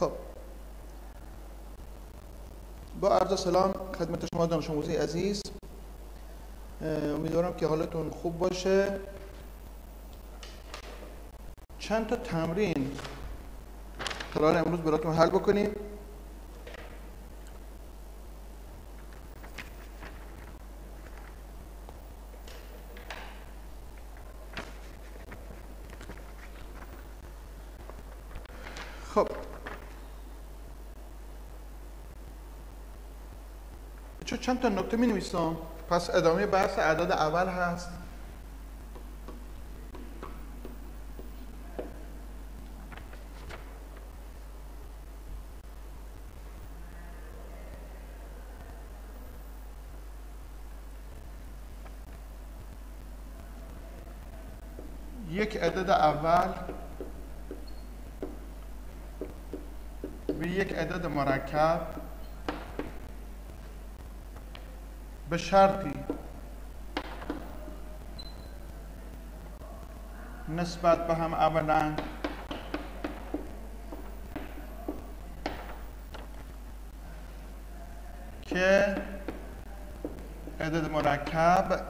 خب. با عرض سلام خدمت شما دانش آموزی عزیز. امیدوارم که حالتون خوب باشه. چند تا تمرین قرار امروز براتون حل بکنیم خب چون چند تا نکته می نویسم پس ادامه بحث اعداد اول هست. یک عدد اول به یک عدد مرکب به شرطی نسبت به هم اولا که عدد مرکب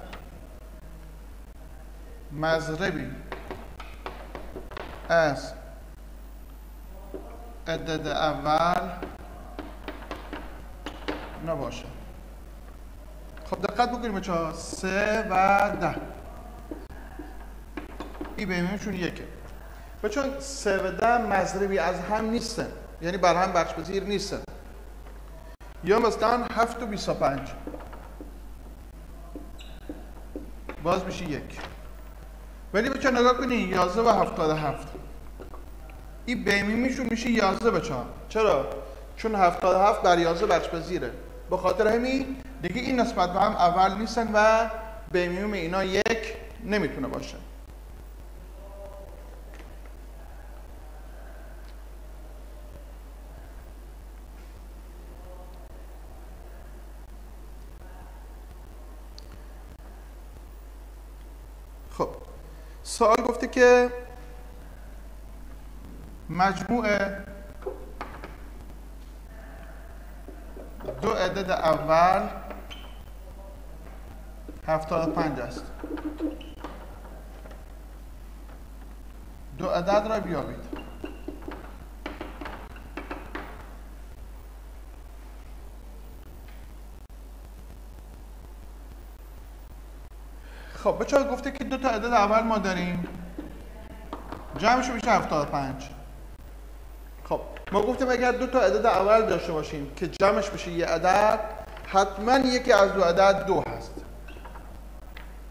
مضربی از عدد اول نباشه. خب دقت بکنیم بچه ها سه و ده. این بهمیمشون یکه. بچه سه و ده مضربی از هم نیستن. یعنی بر هم بخش پذیر نیستن. یا مثلا هفت و بیسا پنج. باز میشه یک. ولی بچه نگاه کنید یازده و هفتاد هفت. این بهمیمیشون میشه یازده بچه ها چرا؟ چون هفتاد هفت بر یازده بخش پذیره. به خاطر همین دیگه این نسبت به هم اول نیستن و بهمیوم اینا یک نمی‌تونه باشه. خب سوال گفته که مجموع دو عدد اول هفتاد پنج است. دو عدد را بیابید. خب بچه گفته که دو تا عدد اول ما داریم. جمعش میشه 75 خب ما گفتیم اگر دو تا عدد اول داشته باشیم که جمعش بشه یه عدد حتما یکی از دو عدد دو هست.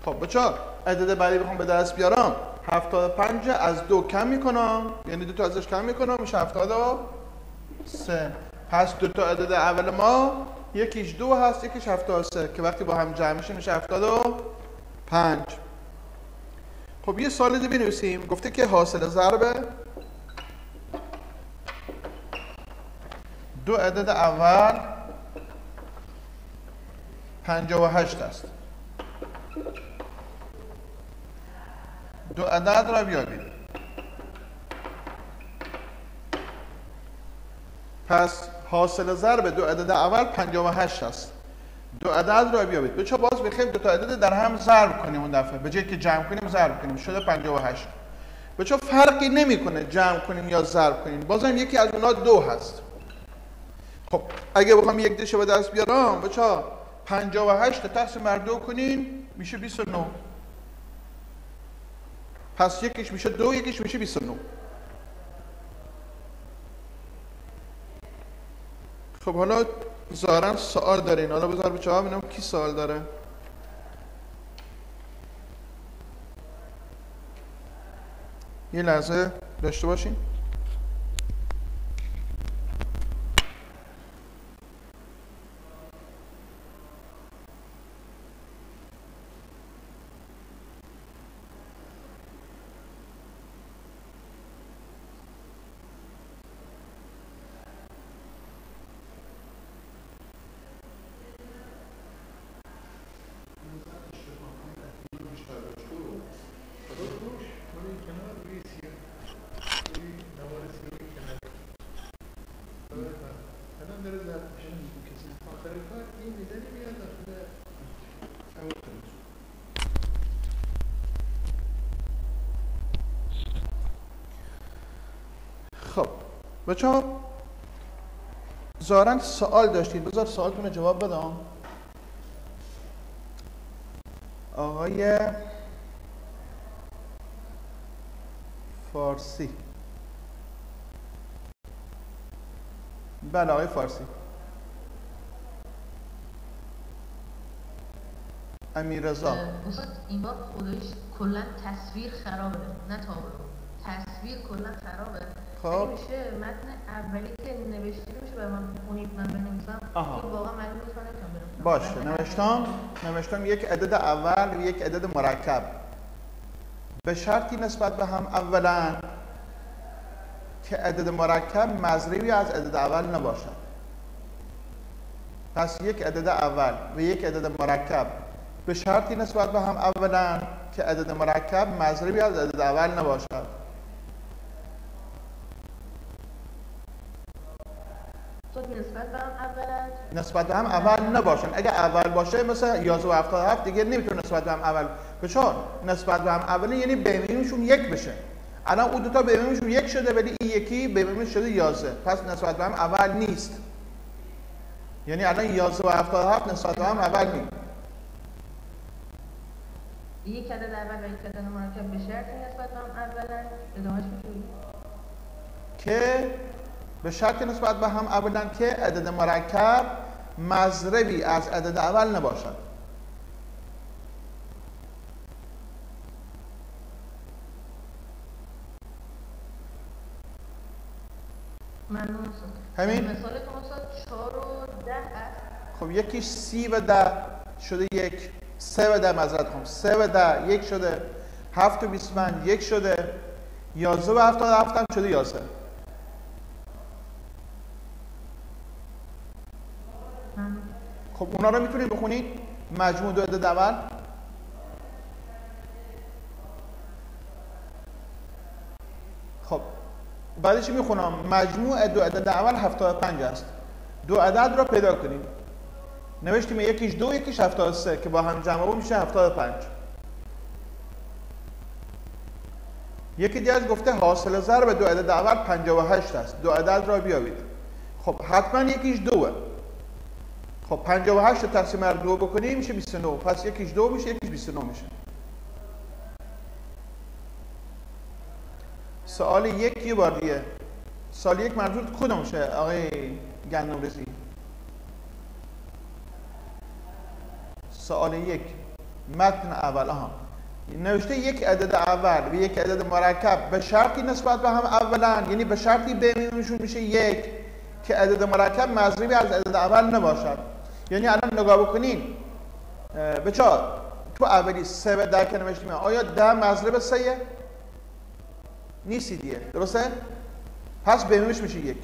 خب بچه عدد بعدی بخوام به دست بیارم. 75 از دو کم می‌کنم. یعنی دو تا ازش کم می‌کنم. میشه 73 پس دو تا عدد اول ما. یکیش دو هست یکیش 73 که وقتی با هم جمع میشه میشه 75 خب یه سال دیگه بنویسیم. گفته که حاصل ضرب دو عدد اول 58 است. دو عدد را بیابید پس حاصل ضرب دو عدد اول 58 است. دو عدد را بیابید. بچه باز بخیم دو تا عدد در هم ضرب کنیم اون دفعه. به جای که جمع کنیم ضرب کنیم. شده 58 بچه فرقی نمی‌کنه جمع کنیم یا ضرب کنیم. بازم یکی از اونها دو هست. خب اگه بخوام یک دشه به دست بیارم بچه 58 تقسیم بر دو کنین میشه 29 پس یکیش میشه دو یکیش میشه 29 خب حالا ظاهرا سوال دارین حالا بذار بچه ها ببینم کی سوال داره. یه لحظه داشته باشین. بچه ها سوال داشتید بذار سوالتون جواب بدم. آقای فارسی. بله آقای فارسی. امیر رضا این بار خودش کلا تصویر خرابه. نه تابلو. تصویر کلا خرابه. خب. میشه. متن اولی که نوشته میشه به من بخونید من بنویسم آها. این واقعا معلوم نیست من نمی‌تونم باشه. نوشتم. نوشتم یک عدد اول و یک عدد مرکب. به شرطی نسبت به هم اولا که عدد مرکب مضریبی از عدد اول نباشد. پس یک عدد اول و یک عدد مرکب. به شرطی نسبت به هم اولا که عدد مرکب مضریبی از عدد اول نباشد. نسبت به هم اول نباشن. اگه اول باشه مثل 11 و 77 دیگه نمی‌تونه نسبت به هم اول چون نسبت به هم اولی یعنی بمیمشون یک بشه. الان اون دوتا بمیمشون یک شده ولی این یکی بمیمش شده 11 پس نسبت به هم اول نیست. یعنی الان 11 و 77 نسبت به هم اول نیست. یک عدد اول و یک عدد مرکب به شرطی نسبت به هم اولا ادامهش میشه که به شرط نسبت به هم اولا که عدد مرکب مضربی از عدد اول نباشد. ممنون. همین؟ مثالتون استاد 4 و 10 است. خب یکیش سی و ده شده یک سه و ده مذرد خواهم سه و ده یک شده هفت و بیست یک شده یازده و هفتاد و هفت هم شده یازده. خب اونا رو می‌تونید بخونید؟ مجموع دو عدد اول خب بعدش می‌خونم؟ مجموع دو عدد اول 75 است. دو عدد را پیدا کنیم. نوشتیم یکیش دو یکیش 73 که با هم جمع میشه 75 یکی دیگه از گفته حاصل ضرب دو عدد اول 58 است. دو عدد را بیابید. خب حتما یکیش دوه. خب 58 رو تقسیم بر دو بکنیم میشه 29 پس یکیش دو میشه یکیش 29 میشه. سوال یک یه بار دیگه. سال یک منظور کدومشه آقای گندم رسی سوال یک. متن اول. آها. نوشته یک عدد اول و یک عدد مرکب. به شرطی نسبت به هم اولا یعنی به شرطی بینشون میشه یک. که عدد مرکب مضریبی از عدد اول نباشد. یعنی الان نگاه بکنین بچه تو اولی سه به ده که نوشتیم آیا ده مضرب سه؟ نیستی دیگه درسته؟ پس بمیمش میشه یک.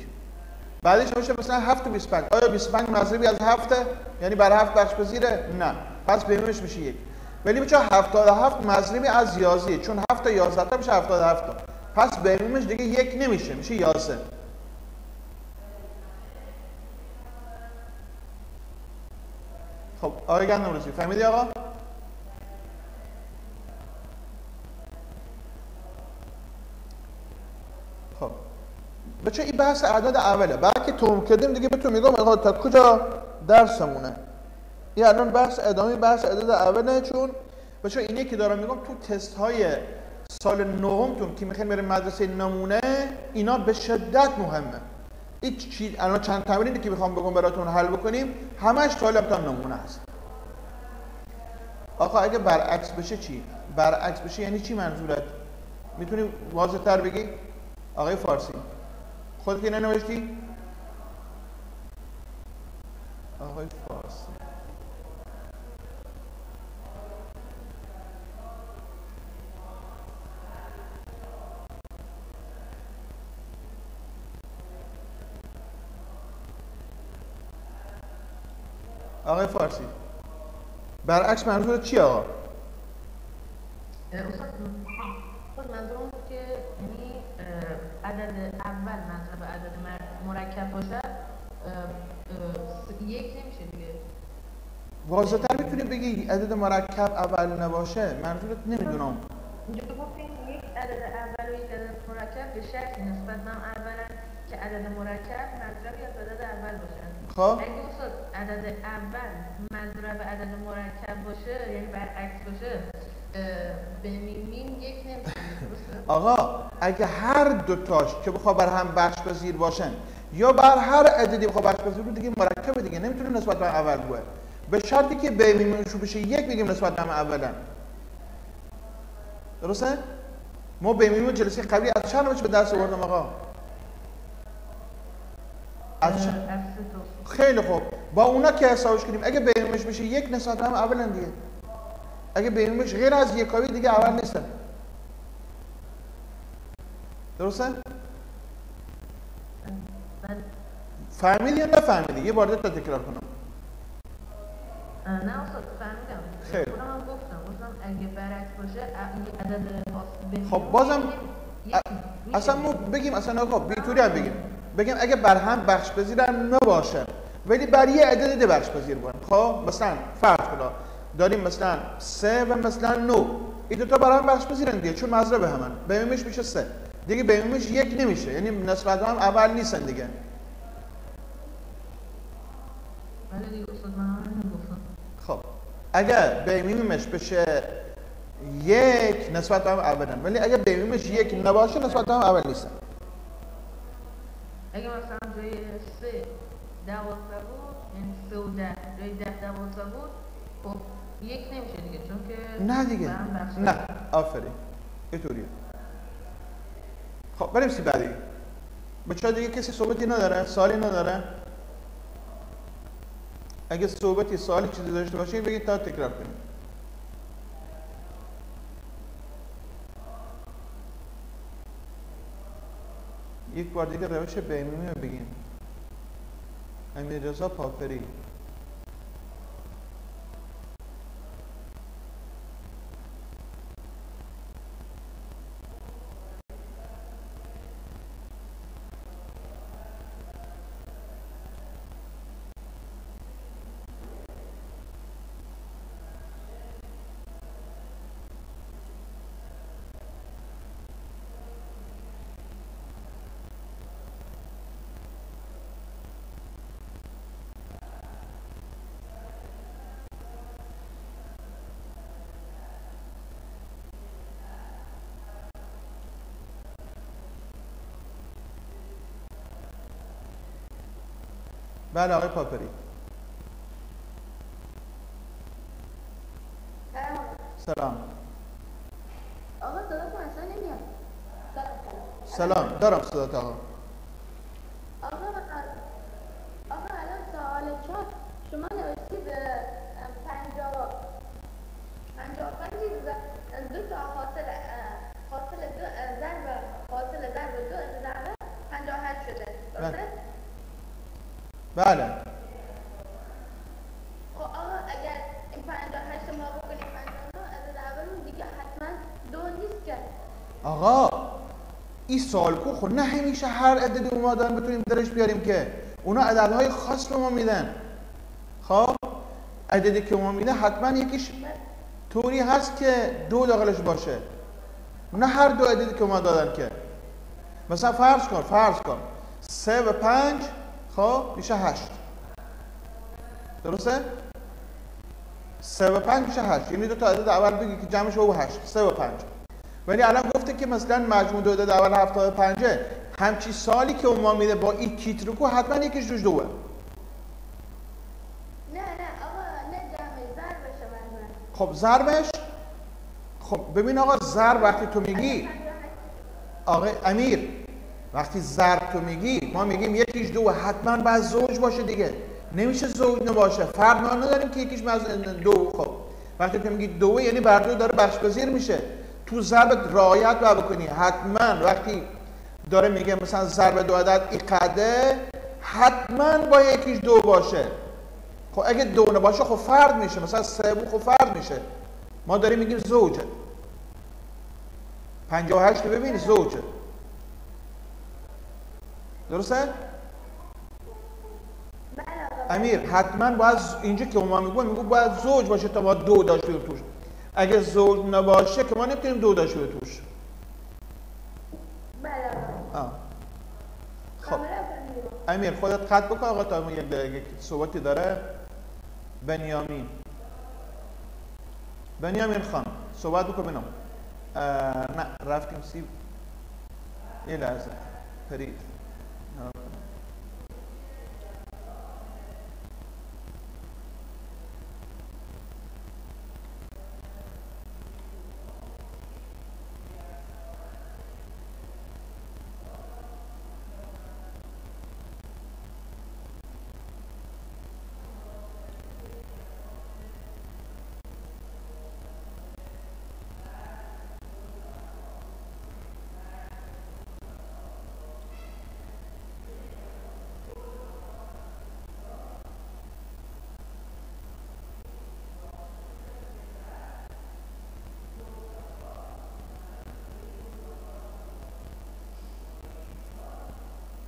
بعدش میشه مثلا هفت و 25 آیا 25 مضربی از هفته؟ یعنی بر هفت بخش پذیره؟ نه. پس بمیمش میشه یک. ولی بچه 77 مضربی از 11 چون هفت تا 11 تا میشه 77 تا. پس بمیمش دیگه یک نمیشه میشه 11 خب گندم رسی فهمیدی آقا؟ خب بچه این بحث عدد اوله؟ بعد که توم کردیم دیگه بهتون میگم آقا تا کجا درسمونه؟ این الان بحث ادامه بحث عدد اوله چون بچه اینی که دارم میگم تو تست های سال نهمتون که می‌خواین بریم مدرسه نمونه اینا به شدت مهمه. این چیز الان چند تمرینی که می‌خوام بگم براتون حل بکنیم همش طالب تا نمونه هست آقا اگه برعکس بشه چی؟ برعکس بشه یعنی چی منظورت؟ می‌تونی واضح تر بگی آقای فارسی. خودت که ننوشتی؟ آقای فارسی. آقای فارسی. برعکس منظور چی آقا؟ استاد استاد منظورم که یعنی عدد اول مضرب عدد مر- مرکب باشه یک نمیشه دیگه. واضح‌تر می‌تونی بگی عدد مرکب اول نباشه؟ منظورت نمی‌دونم. اینجا گفتیم یک عدد اول و یک عدد مرکب به شرطی نسبت هم اولا که عدد مرکب مضربی از عدد اول باشن خب. عدد اول مضرب عدد مرکب باشه یعنی برعکس باشه به میمیم یک؟ آقا اگه هر دوتاش که بخوا بر هم بخش پذیر باشن یا بر هر عددی بخوا بخش پذیر بود دیگه مرکبه دیگه نمی‌تونه نسبت به اول بوه به شرطی که به میمونشو بشه یک میگیم نسبت به هم اولا درسته؟ ما به میمون جلسه قبلی از چند به درس آوردم آقا از چند خیلی خوب. با اونا که حسابش کنیم اگه بیمیمش بشه یک نسبت هم اولا دیگه. اگه بیمیمش غیر از یکاوی دیگه اول نیستن درسته؟ فهمیدی یا نفهمیدی؟ یه بار دیگه تا تکرار کنم. نه استاد فهمیدم. خیلی. هم گفتم. گفتم اگه برعکس باشه عدد خب، بازم-. اصلا ما بگیم اصلا آقا بیتوری هم بگیم. بگیم اگه بر هم بخش پذیرن نباشن ولی بر یه عدد دیگه بخش پذیر باشن خب مثلا فرض کن داریم مثلا سه و مثلا نو. این دوتا بر هم بخش پذیرن دیگه چون مضرب همن. بیمیمش میشه سه. دیگه بیمیمش یک نمیشه. یعنی نسبت هم اول نیستن دیگه. گفتم. خب. اگر بیمیمش بشه یک نسبت هم اولن ولی اگر بیمیمش یک نباشه نسبت هم اول نیستن. اگه مثلا جای سه دوازده بود یعنی سه و ده جای ده دوازده بود خب یک نمیشه دیگه چون که نه دیگه. نه. آفرین. اینطوریه. خب بریم سی بعدی بچه دیگه کسی صحبتی نداره؟ سوالی نداره؟ اگه صحبتی سوالی چیزی داشته باشید بگید تا تکرار کنیم. یک بار دیگه روش بیمیمی رو بگیم. امیر رضا پاپری. Pas la recoperie. سلام. سلام. درم صدق الله این سوال کو خب نه همیشه هر عددی داریم بتونیم درش بیاریم که اونا عددهای خاص به ما میدن. خب؟ عددی که ما میده حتما یکیش طوری هست که دو داخلش باشه. نه هر دو عددی که ما دادن که. مثلا فرض کن فرض کن. سه و پنج خب؟ میشه هشت. درسته؟ سه و پنج میشه هشت. یعنی دو تا عدد اول بگی که جمعش او هشت. سه و پنج. ولی الان که مثلا مجموع دو عدد اول هفتاد و پنجه همچی سالی که اون ما میده با این کیت رو کو حتما یکیش روش دوه. نه نه آقا نه جمعه ضرب بشه منظورم. خب ضربش خب ببین آقا ضرب وقتی تو میگی آقا امیر وقتی ضرب تو میگی ما میگیم یکیش دو حتما باید زوج باشه دیگه. نمیشه زوج نباشه فرق ما نداریم که یکیش. دو خب. وقتی که میگی دو یعنی بر دو داره بخش پذیر میشه. تو ضرب رعایت باید بکنی. حتما وقتی داره میگه مثلا ضرب دو عدد ایقده حتما با یکیش دو باشه. خب اگه دو نباشه خب فرد میشه. مثلا سه خب فرد میشه. ما داریم میگیم زوجه. 58 رو ببین زوجه. درسته؟ بله امیر حتما باید اینجا که ما می‌گویم میگو باید زوج باشه تا ما دو داشته توش. اگه زوج نباشه که ما نمی‌تونیم دو داشته توش. بله. آه. خب. امیر خودت خط بکن آقا تا یک صحبتی داره. بنیامین. بنیامین خان صحبت بکن بینم نه رفتیم سی یه لحظه. پرید.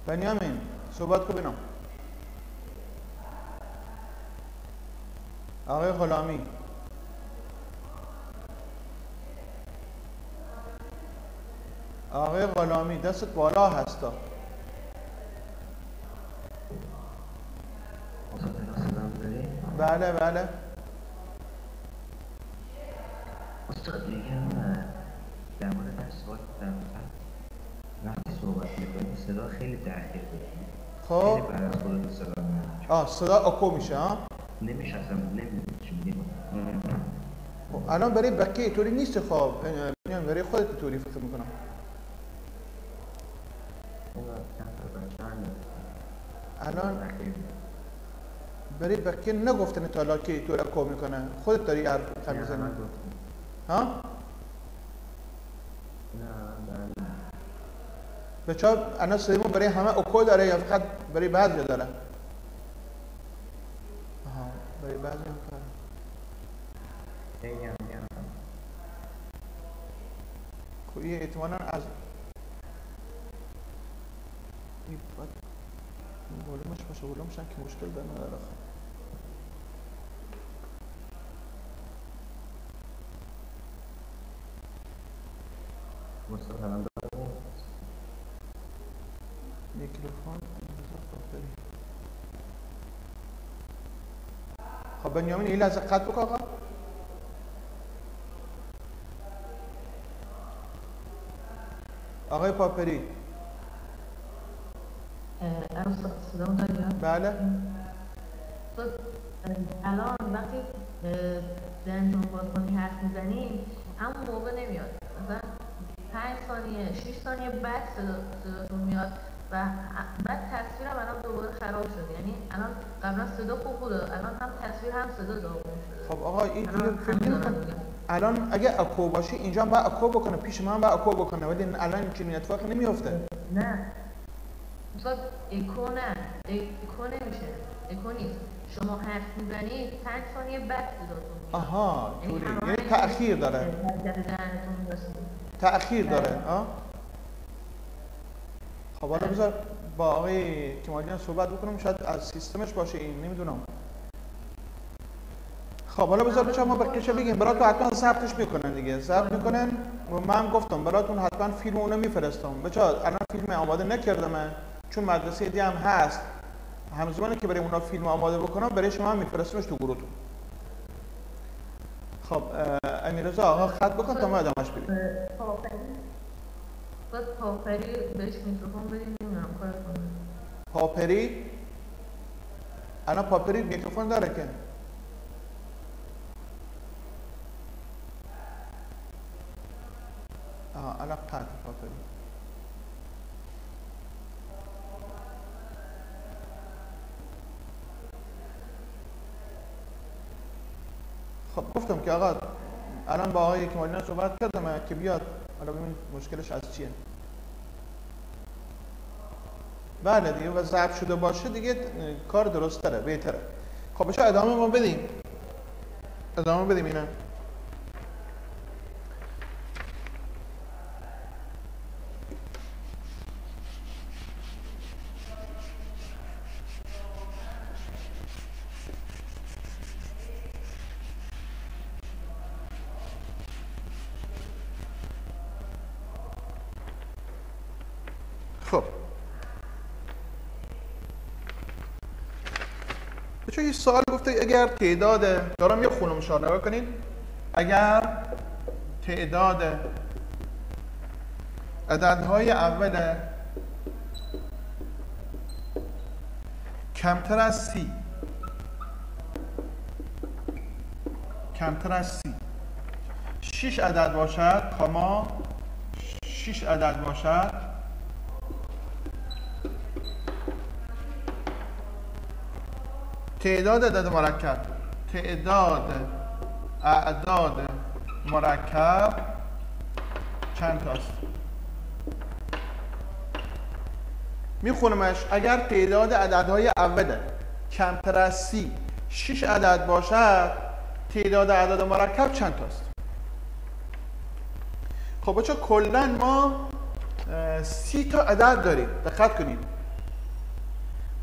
بنیامین صحبت کو بینم آقای غلامی. آقای غلامی دستت بالا هستا. بله بله. استاد میگم در مورد سوال صدا خیلی تأخیر بکنی خب. خیلی بعد از خود صدا آه صدا اکو میشه ها نمیشه اصلا میگی. خب، الان برای بقیه طوری نیست خب بنیامین برای خودت طوری فکر می‌کنم. الان برای بقیه نگفتن تا حالا که طور اکو می‌کنه. خودت داری حرف می‌زنی. ها به چه الان صدایمون برای همه اکو داره یا فقط برای بعضی داره آها برای بعضی هم کاره خب یه احتمالا از این باید ولومش باشه ولومش هم که مشکل داره نداره خب میکروفون خب بنیامین این لحظه قد بکن آقا. آقای پاپری. صدام بله. خب الان وقتی دهنتون باز کنی حرف می‌زنی همون موقع نمیاد. مثلا پنج ثانیه شیش ثانیه بعد صدا- صداتون میاد. و بعد تصویرم الان دوباره خراب شد یعنی الان قبلا صدا خوب بود الان هم تصویر هم صدا داغون شده. خب آقا این دیگه. الان اگه اکو باشه اینجا هم باید اکو بکنه پیش من باید اکو بکنه ولی الان چنین اتفاقی نمیفته نه. مثلا اکو نه. اکو نمیشه. اکو نیست. شما حرف می‌زنید پنج ثانیه بعد صداتون آها یعنی هماهنگ یعنی تأخیر داره. تأخیر بله. داره آه؟ خب حالا بذار با آقای کمالیان صحبت بکنم. شاید از سیستمش باشه این نمی‌دونم. خب حالا بذار بچه ما بقیه بگیم. براتون حتما ضبطش می‌کنن دیگه. ضبط می‌کنن. و من گفتم براتون حتما فیلم اونو میفرستم. بچه الان فیلم آماده نکردم چون مدرسه دی هم هست. همزمانی که برای اونا فیلم آماده بکنم برای شما هم میفرستمش تو گروهتون. خب اه، امیررضا آقا خط بکن تا ما ادامهش بدیم پاپری پاپری بهش پاپری الان پاپری میکروفون داره که. آها الان قطع پاپری خب گفتم که آقا الان با آقای کمالینا صحبت کردم که بیاد. حالا ببین مشکلش از چیه. بله دیگه و ضبط شده باشه دیگه کار درست تره بهتره. خب ادامه ما بدیم. ادامه بدیم اینا خب بچه یه سوال گفته اگر تعداد دارم یه خونم شار نگاه کنید اگر تعداد عددهای اول کمتر از سی کمتر از سی شیش عدد باشد کاما شیش عدد باشد تعداد عدد مرکب. تعداد اعداد مرکب چند تاست؟ میخونمش اگر تعداد عددهای اوله کمتر از سی شیش عدد باشد تعداد اعداد مرکب چند تاست؟ خب بچه کلا ما سی تا عدد داریم. دقت کنید.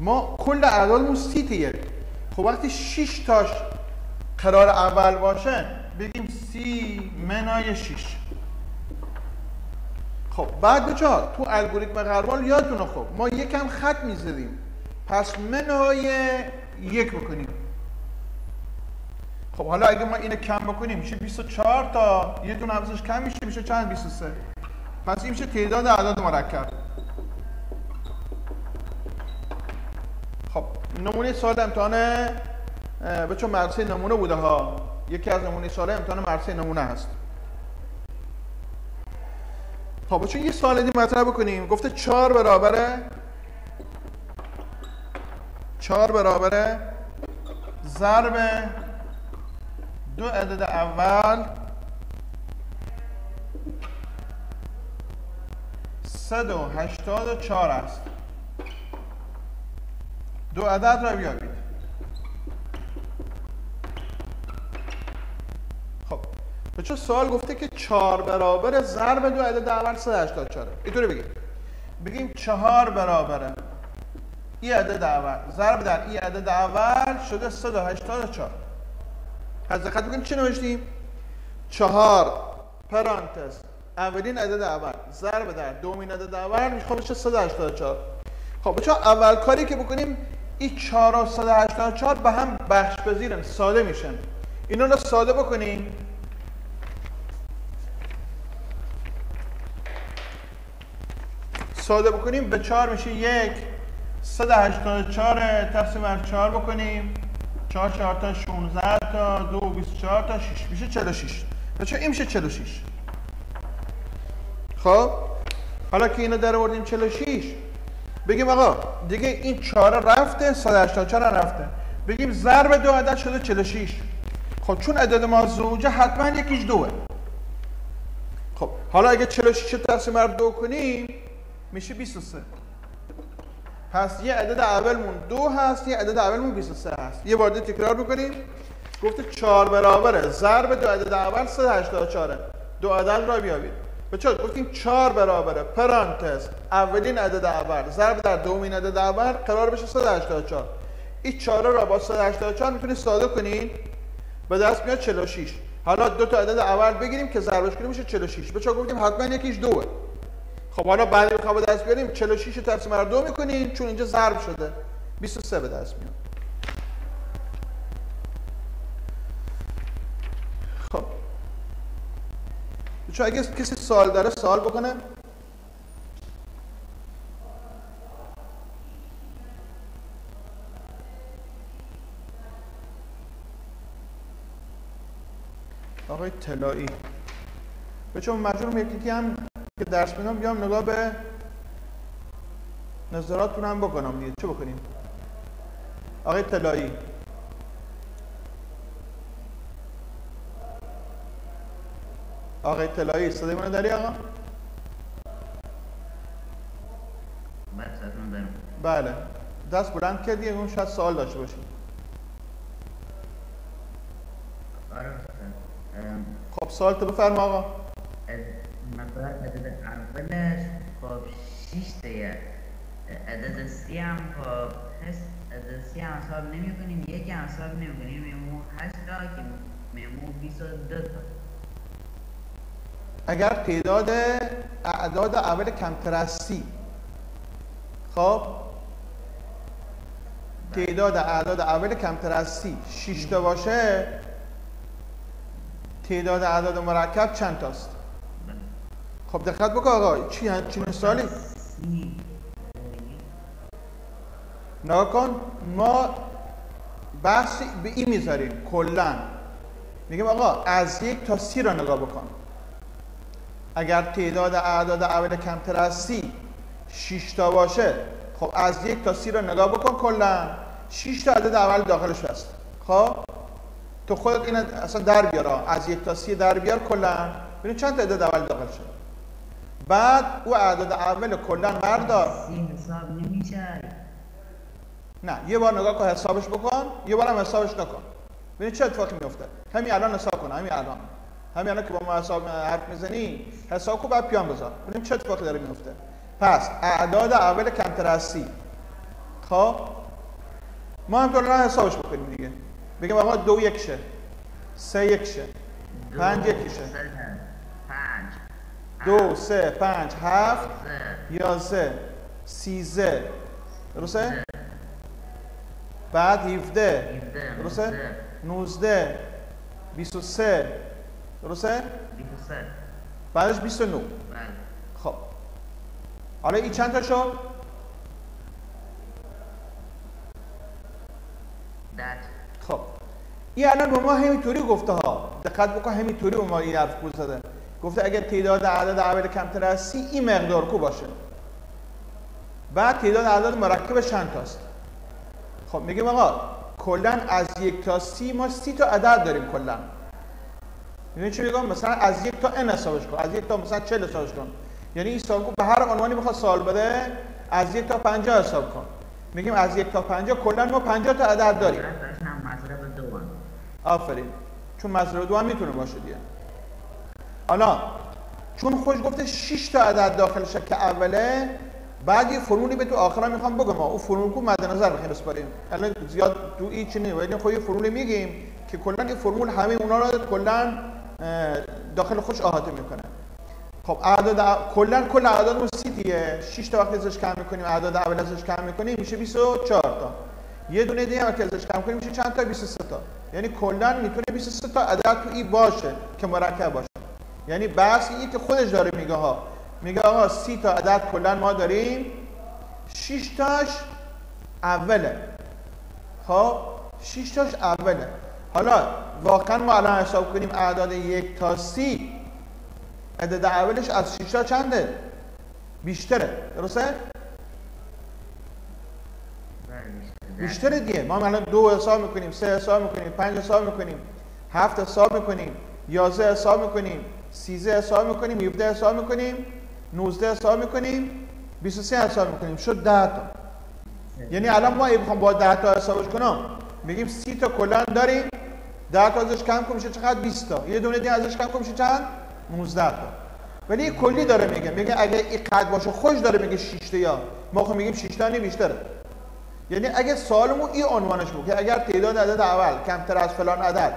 ما کل اعدادمون سی تیه. خب وقتی 6 تاش قرار اول باشه بگیم سی منای 6 خب بعد بچه تو الگوریتم غربال یادتونه خب ما یکم خط می‌زدیم. پس منهای یک بکنیم. خب حالا اگه ما اینو کم بکنیم میشه 24 تا یه دونه عوضش کم میشه میشه چند؟ 23 پس این میشه تعداد اعداد مرکب. نمونه سال امتحان اه، بچه مدرسه نمونه بوده ها. یکی از نمونه سال امتحان مدرسه نمونه هست. خب بچه یه سال دیگه مطرح بکنیم. گفته چهار برابره چهار برابره ضرب دو عدد اول صد و هشتاد و چهار است. دو عدد را بیابید. خب بچه سوال گفته که چهار برابر ضرب دو عدد اول 184 اینطوری بگیم. بگیم چهار برابر این عدد اول ضرب در این عدد اول شده 184 پس دقت بکنید چی نوشتیم؟ چهار پرانتز اولین عدد اول. ضرب در دومین عدد اول میشه خب بشه 184 خب بچه اول کاری که بکنیم؟ این 4 و 184 به هم بخش پذیرن ساده میشن. اینا رو ساده بکنیم ساده بکنیم به 4 میشه یک. 184 تقسیم بر 4 بکنیم. 4 4 تا 16 تا 2 24 تا 6 میشه 46 بچه این میشه 46 خب؟ حالا که اینو در آوردیم 46 بگیم آقا دیگه این 4 رفته 184 رفته. بگیم ضرب دو عدد شده 46 خب چون عدد ما زوجه حتما یکیش دوه. خب حالا اگه 46 رو تقسیم بر دو کنیم میشه 23 پس یه عدد اولمون دو هست یه عدد اولمون 23 هست. یه بار تکرار می‌کنیم گفته 4 برابره. ضرب دو عدد اول 184 دو عدد را بیابید بچه گفتیم 4 برابره پرانتز اولین عدد اول. ضرب در دومین عدد اول قرار بشه 184 این 4 را با 184 می‌تونید ساده کنین؟ به دست میاد 46 حالا دو تا عدد اول بگیریم که ضربش کنیم میشه 46 بچه گفتیم حتما یکیش دوه خب حالا بعد می‌خوام به دست بیاریم 46 رو تقسیم بر دو می‌کنیم چون اینجا ضرب شده. 23 به دست میاد. چون اگه کسی سوال داره سوال بکنه. آقای طلایی بچه مجبورم یکی هم که درس میدم بیام نگاه به نظراتتون هم بکنم. دیگه چه بکنیم؟ آقای طلایی آقای طلایی صدای منو داری آقا؟ بله. دست بلند کردی اون شاید سوال داشته باشی. آره خب سوال تو بفرما آقا. از مثلا عدد اولش خب 6 تایه عدد سی هم خب هست عدد سی هم حساب نمی کنیم یکی هم حساب نمی کنیم میمو 8 تا که میمو 22 تا. اگر تعداد اعداد اول کمتر از سی خب؟ تعداد اعداد اول کمتر از سی 6 تا باشه تعداد اعداد مرکب چند تاست. خب دقت بکن آقا چی چی مثالی؟ نگاه کن ما بحث به این می‌ذاریم کلا. میگیم آقا از یک تا سی را نگاه بکن. اگر تعداد اعداد اول کمتر از سی 6 تا باشه خب از یک تا سی را نگاه بکن کلا. 6 تا عدد اول داخلش هست. خب؟ تو خودت این اصلا در بیار. از یک تا سی در بیار کلا. ببین چند تا عدد اول داخل شد بعد او اعداد اول کلا بردار. حساب نمیشه نه یه بار نگاه کن حسابش بکن. یه بار هم حسابش نکن. ببین چه اتفاقی میفته همین الان حساب کن همین الان. همین الان که با ما حساب حرف می‌زنی حساب کن بعد پیام بذار. ببین چه اتفاقی داره میفته پس اعداد اول کمتر از سی. خب؟ ما هم الان حسابش بکنیم دیگه. بگیم آقا دو یک شه. سه یک شه. پنج. سه، پنج. دو سه پنج هفت. یازده سیزده درسته؟ بعد 17 هفده، درسته؟ 19 23 درسته؟ بیست و سه. بعدش 29 بله. خب. حالا این چند تا شد؟ خب. این الان به ما همینطوری گفته ها. دقت بکن همینطوری به ما این حرف گوش زده. گفته اگر تعداد اعداد اول کمتر از سی این مقدار کو باشه؟ بعد تعداد اعداد مرکب چند تاست؟ خب میگیم آقا کلا از یک تا سی ما سی تا عدد داریم کلا یعنی چی میگم؟ مثلا از یک تا n حسابش کن. از یک تا مثلا 40 حسابش کن. یعنی این سوال به هر عنوانی می‌خواد سوال بده از یک تا 50 حساب کن. میگیم از یک تا 50 کلا ما 50 تا عدد داریم. آفرین. چون مضرب دو هم می‌تونه باشه دیگه. حالا چون خوش گفته 6 تا عدد داخلشه که اوله بعد یه فرمولی به تو آخرا می‌خوام بگم. ما اون فرمول کو مد نظر بخیر بسپاریم الان زیاد تو این چی ولی خب یه فرمول میگیم که کلا این فرمول همه اونا رو کلا داخل خوش احاطه می‌کنه. خب اعداد کلا کل اعداد سی دیگه 6 تا وقتی ازش کم می‌کنیم. اعداد اول ازش کم می‌کنیم میشه 24 تا. یه دونه دیگه که ازش کم کنیم میشه چند تا؟ 23 تا. یعنی کلا می‌تونه 23 تا عدد تو این باشه که مرکب باشه. یعنی بحث اینه که خودش داره میگه ها. میگه آقا 30 تا عدد کلا ما داریم. 6 تاش اوله. خب 6 تاش اوله. حالا واقعا ما الان حساب کنیم اعداد یک تا سی عدد اولش از 6 تا چنده؟ بیشتره درسته؟ بیشتر. بیشتره دیگه. ما الان دو حساب می‌کنیم سه حساب می‌کنیم پنج حساب می‌کنیم هفت حساب می‌کنیم یازده حساب می‌کنیم سیزده حساب می‌کنیم یفده حساب می‌کنیم نوزده حساب می‌کنیم بیست و سه حساب می‌کنیم. شد ده تا. یعنی الان ما اگه بخوام با ده تا حسابش کنم میگیم سی تا کلا داریم ده تا ازش کم کنیم میشه چقدر 20 تا. یه دونه دیگه ازش کم کنیم میشه چند؟ 19 تا. ولی کلی داره میگه. میگه اگه این قد باشه خوش داره میگه 6 تا یا. ما خب میگیم 6 تا نی بیشتره. یعنی اگه سوالمون این عنوانش بود که اگر تعداد عدد اول کمتر از فلان عدد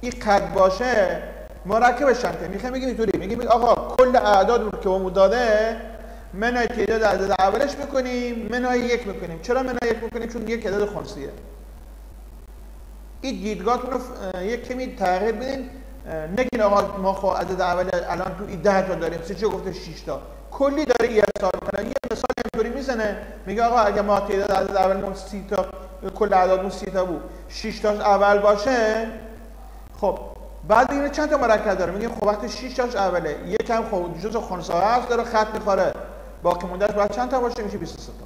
این قد باشه مرکبش چند تا می‌خوام بگیم اینطوری. میگیم آقا کل اعداد رو که بهمون داده منهای تعداد عدد اولش می‌کنیم منهای یک می‌کنیم. چرا منهای یک می‌کنیم؟ چون یک عدد خمسیه این دیدگاهتون رو یک کمی تغییر بدین. نگین آقا ما خب عدد اول الان تو این ده تا داریم سه چه گفته 6 تا. کلی داره یه حساب می‌کنه یه مثال اینطوری می‌زنه میگه آقا اگه ما تعداد عدد اولمون 30 تا کل اعدادمون 30 تا بود. 6 تاش اول باشه. خب بعد ببینید چند تا مرکب داره؟ میگیم خب وقتی 6 تاش اوله. یکم خب جزء خنثی هست داره خط می‌خوره. باقی موندهش باید چند تا باشه؟ میشه 23 تا.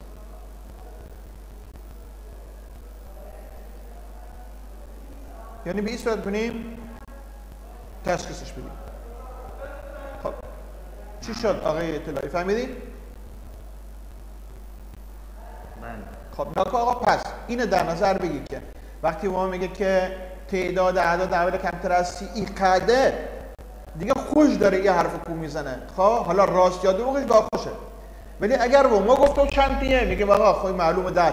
یعنی به این صورت کنیم تشخیصش بدیم. خب چی شد آقای اطلاعی؟ فهمیدین؟ بله خب نکن آقا پس اینو در نظر بگیر که وقتی ما میگه که تعداد اعداد اول کمتر از سی ای قده دیگه خوش داره یه حرف کو می‌زنه. خب حالا راست یا دروغش با خوشه. ولی اگر با ما گفت تو چند تیه میگه آقا خب معلومه ده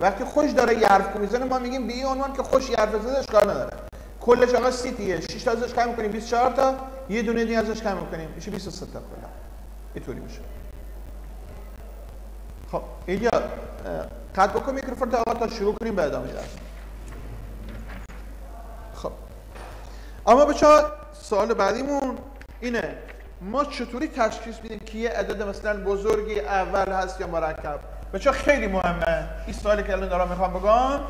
وقتی خوش داره یه حرف می‌زنه ما میگیم به این عنوان که خوش یه حرف زده اشکال نداره؟ کلش آقا سی تیه 6 تا ازش کم می‌کنیم 24 تا. یه دونه دیگه ازش کم می‌کنیم میشه 23 تا کلا. اینطوری میشه. خب ایلیا قطع بکن میکروفون تا آقا تا شروع کنیم به ادامه درس خب. اما بچه سوال بعدیمون اینه. ما چطوری تشخیص میدیم که یه عدد مثلا بزرگی اول هست یا مرکب؟ بچه خیلی مهمه این سوالی که الان دارم می‌خوام بگم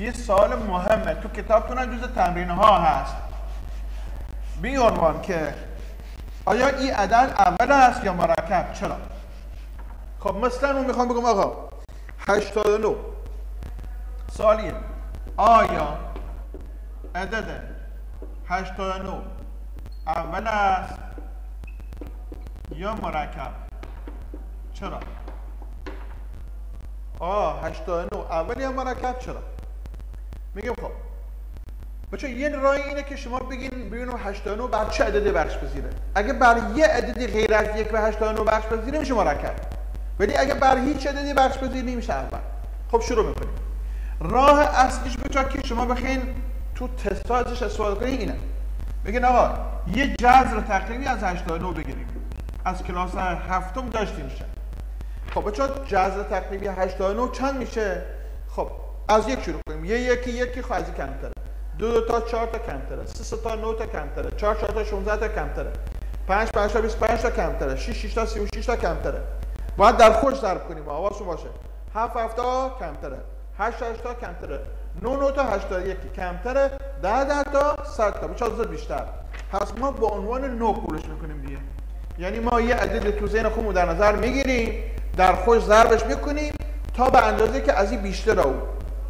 یه سوال مهمه. تو کتابتون هم جز تمرین ها هست. به عنوان که آیا این عدد اول است یا مرکب؟ چرا؟ خب مثلا اون می‌خوام بگم آقا 89 سوالیه. آیا عدد 89 اول است یا مرکب؟ چرا؟ آه 89 اول یا مرکب چرا میگم خب بچه یه راه اینه که شما بگین ببینم 89 بر چه عددی بخش پذیره اگه بر یه عددی غیر از یک به 89 بخش پذیره میشه مرکب. ولی اگه بر هیچ عددی بخش پذیر نمیشه اول. خب شروع می‌کنیم. راه اصلیش بچه که شما بخین تو تستا ازش استفاده کنین اینه. بگین آقا یه جذر تقریبی از 89 بگیریم. از کلاس هفتم داشتیم میشه خب بچه جذر تقریبی 89 چند میشه؟ خب از یک شروع کنیم. یه یکی یکی خب از کمتره. دو دو تا چهار تا کمتره. سه سه تا نه تا کمتره. چهار چهار تا 16 تا کمتره. پنج پنج تا 25 تا کمتره. 6 6 تا 36 تا کمتره. باید در خود ضرب کنیم. حواستون باشه. 7 7 تا کمتره. 8 8 تا کمتره. 9 9 تا 8 تا یکی. کمتره. 10 10 تا 100 تا. به چه بیشتر. پس ما با عنوان نو قولش می‌کنیم دیگه. یعنی ما یه عدد تو ذهن خودمون در نظر می‌گیریم. در خوش ضربش می‌کنیم تا به اندازه که از این بیشتر او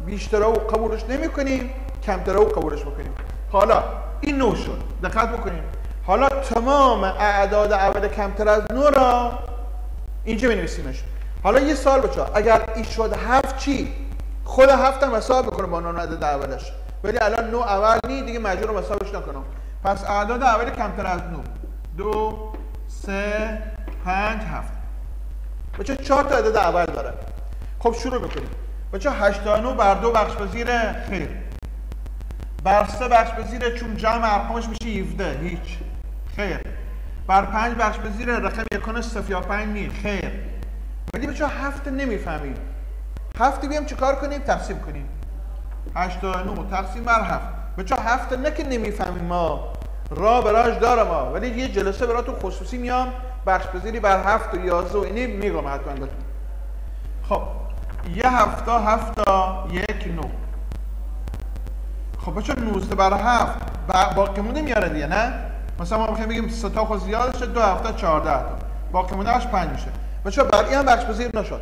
بیشتر او قبولش نمی‌کنیم کمتر او قبولش می‌کنیم حالا این نو شد. دقت بکنیم. حالا تمام اعداد اول کمتر از نو را اینجا بنویسیمش حالا یه سال بچه اگر این شد هفت چی؟ خود هم حساب بکنه با نون عدد اولش. ولی الان نو اول نی دیگه مجبورم حسابش نکنم. پس اعداد اول کمتر از نو. دو سه پنج هفت. بچه چهار تا عدد اول داره. خب شروع بکنیم. بچه 89 بر دو بخش پذیر خیر. بر سه بخش پذیر چون جمع ارقامش میشه 17 هیچ. خیر. بر پنج بخش پذیر رقم یکانش صفر پنج نی خیر. ولی بچه هفت نمی‌فهمیم. هفت بیام چیکار کنیم؟ تقسیم کنیم. 89 تقسیم بر هفت. بچه هفت نه که نمی‌فهمیم ما. را براش دارم ما. ولی یه جلسه براتون خصوصی میام. بخش پذیری بر هفت و یازده و اینی میگم حتما بهتون خب یه هفتا هفتا یک نو. خب بچه 19 بر هفت با- باقی مونده میاره دیگه نه؟ مثلا ما بخوایم بگیم سه تا خود زیاد شد دو هفته 14 تا. باقی مونده اش 5 میشه. بچه بر این هم بخش پذیر نشد.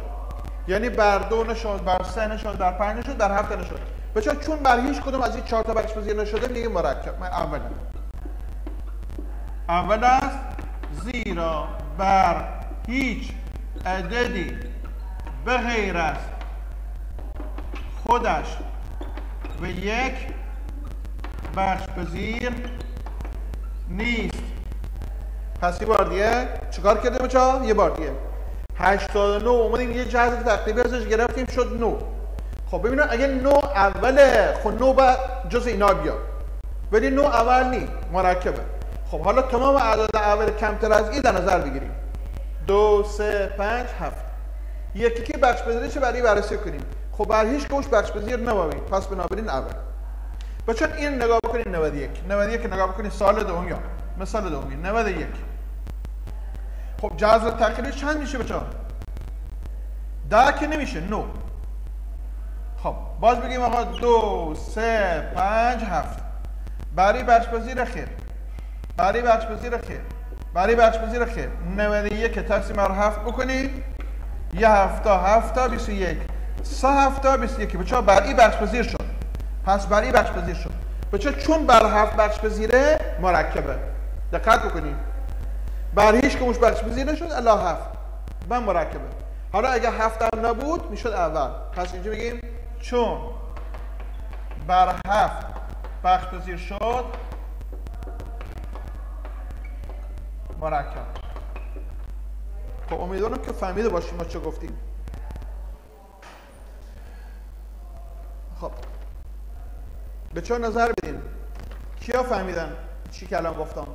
یعنی بر دو نشد بر سه نشد بر پنج نشد بر هفت نشد. بچه چون بر هیچ کدوم از این چهار تا پذیر نشده میگه مرکب. من اول اول است زیرا بر هیچ عددی به غیر از خودش و یک بخش پذیر نیست. پس یه بار دیگه چیکار کرده بچه یه بار دیگه. 89 اومدیم یه جذر تقریبی ازش گرفتیم شد 9 خب ببینید اگه 9 اوله خب 9 بعد جز اینا بیاد ولی 9 اول نی مرکبه. خب حالا تمام اعداد اول کمتر از این در نظر بگیریم. دو سه پنج هفت. یکی که بخش پذیری چه برای بررسی کنیم؟ خب بر هیچ گوش بخش پذیر پس بنابراین اول. بچون این نگاه بکنید 91 91 نگاه بکنید سال دوم یا مثال دومی 91 خب جذر تقریبی چند میشه بچه ده که نمیشه. نو خب باز بگیم آقا دو سه پنج هفت. برای بخش پذیر خیر. برای بخش پذیر خیر. برای بخش پذیر خیر. 91 تقسیم بر هفت بکنید. یه هفته هفته 21 سه هفته 21 بچه برای بخش پذیر شد. پس برای بخش پذیر شد. بچه چون بر هفت بخش پذیره مرکبه. دقت بکنید. بر هیچ کموش بخش پذیر نشد الا هفت. و مرکبه. حالا اگه هفت هم نبود می‌شد اول. پس اینجا بگیم چون بر هفت بخش پذیر شد مرکب. خب امیدوارم که فهمیده باشیم ما چه گفتیم. خب. به چه نظر بدین؟ کیا فهمیدن چی که الان گفتم؟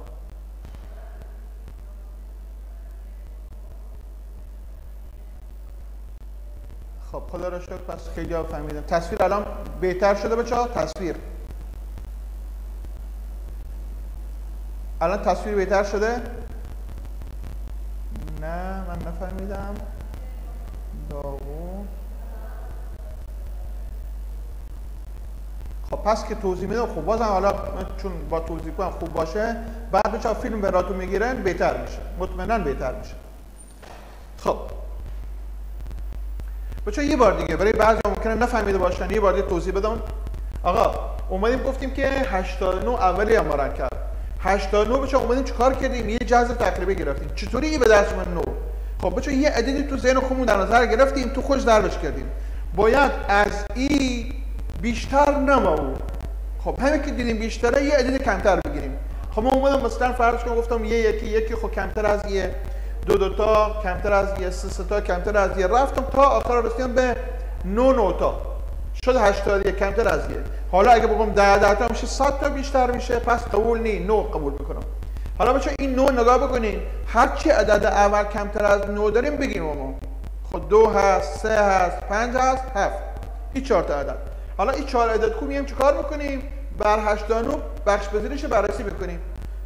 خب خدا را شکر پس خیلی ها فهمیدم تصویر الان بهتر شده بچه ها؟ تصویر. الان تصویر بهتر شده؟ نه من نفهمیدم. داوود. خب پس که توضیح میدم خب بازم حالا چون با توضیح کنم خوب باشه بعد بچه فیلم براتون می‌گیرن بهتر میشه. مطمئنا بهتر میشه. خب. بچه یه بار دیگه برای بعضی ممکنه نفهمیده باشن یه بار دیگه توضیح بدم. آقا اومدیم گفتیم که 89 اولی هم مرکب 89 بچه اومدیم چیکار کردیم؟ یه جذر تقریبی گرفتیم. چطوری ای به دست من 9 خب بچه یه عددی تو ذهن خودمون در نظر گرفتیم تو خوش ضربش کردیم. باید از ای بیشتر نماو. خب همه که دیدیم بیشتره یه عدد کمتر بگیریم. خب ما اومدم مثلا فرض کنم گفتم یه یکی یکی خب کمتر از یه دو دو تا کمتر از یه سه سه تا کمتر از یه. رفتم تا آخر رسیدم به 9 9 تا شد 81 کمتر از یه حالا اگه بگم 10 10 تا میشه 100 تا بیشتر میشه پس قبول نی 9 قبول می‌کنم. حالا بچه این 9 نگاه بکنین. هر چی عدد اول کمتر از 9 داریم بگیم ما خب دو هست سه هست پنج هست هفت. این چهار تا عدد. حالا این چهار عدد کو میایم چیکار می‌کنیم؟ بر 89 بخش پذیرش بررسی می‌کنیم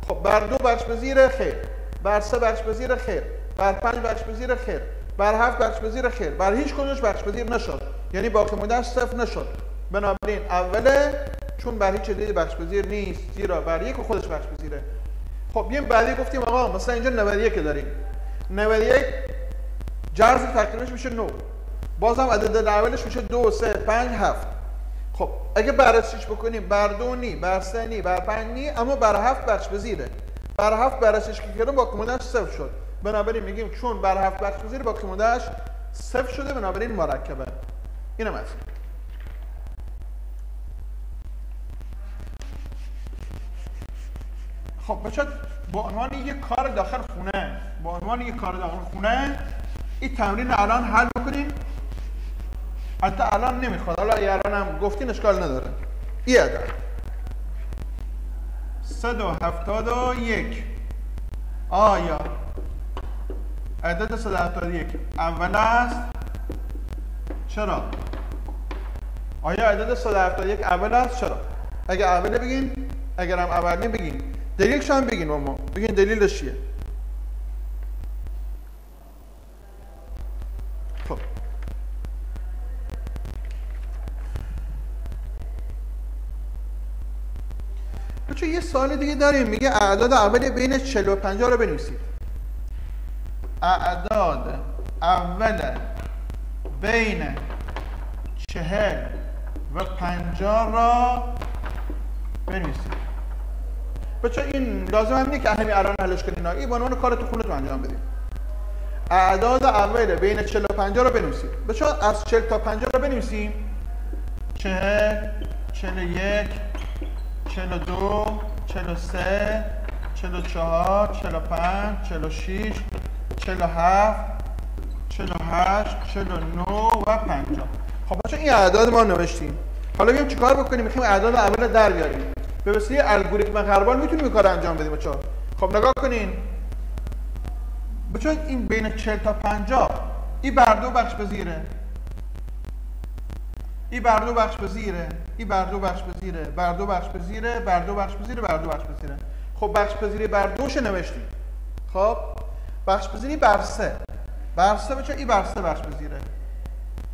خب بر دو بخش پذیر خیر. بر سه بخش پذیر خیر. بر پنج بخش پذیر خیر. بر هفت بخش پذیر خیر. بر هیچ کدومش بخش پذیر نشد. یعنی باقی مونده صفر نشد. بنابراین اوله چون بر هیچ عددی بخش پذیر نیست زیرا بر یک خودش بخش پذیره خب بیایم بعدی گفتیم آقا مثلا اینجا 91 داریم. 91 جرز تقریبش میشه 9 بازم عدد اولش میشه 2 3 5 7 خب اگه بررسیش بکنیم بر دو نی بر سه نی بر پنج نی اما بر هفت بخش پذیره بر هفت بررسیش که کردم با کمودش صفر شد. بنابراین میگیم چون بر هفت بخش پذیره با کمودش صفر شده بنابراین مرکبه. اینم هست خب بچه با عنوان یک کار داخل خونه با عنوان یک کار داخل خونه این تمرین الان حل بکنین حتی الان نمی‌خواد. حالا الان هم گفتین اشکال نداره. ای عدد 171 آیا عدد 171 اول است. چرا؟ آیا عدد 171 اول است؟ چرا؟ اگه اوله بگین اگر هم اول بگین. دلیلش هم بگین ما بگین دلیلش چیه؟ خب. یه سوال دیگه داریم. میگه اعداد اولی بین 40 و 50 رو بنویسید. اعداد اول بین 40 و 50 را بنویسید. بچه این لازم هم نیست که همین الان حلش کنین؟ این به عنوان کار تو خونه تو انجام بدید اعداد اول بین 40 و 50 رو بنویسید. بچه از 40 تا 50 رو بنویسیم؟ 40 41 42 43 44 45 46 47 48 49 و 50 خب بچه این اعداد ما نوشتیم حالا بیایم چیکار بکنیم می‌خوایم اعداد اول در بیاریم. به وسیله الگوریتم غربال می‌تونیم کار انجام بدیم بچه خب نگاه کنین. بچه این بین 40 تا 50 این بر دو بخش پذیره این بر دو بخش پذیره این بر دو بخش پذیره بر دو بخش پذیره بر دو بخش پذیره بر دو بخش پذیره خب بخش پذیری بر دوش نوشتیم. خب؟ بخش پذیری بر سه بر سه بچه این بر سه بخش پذیره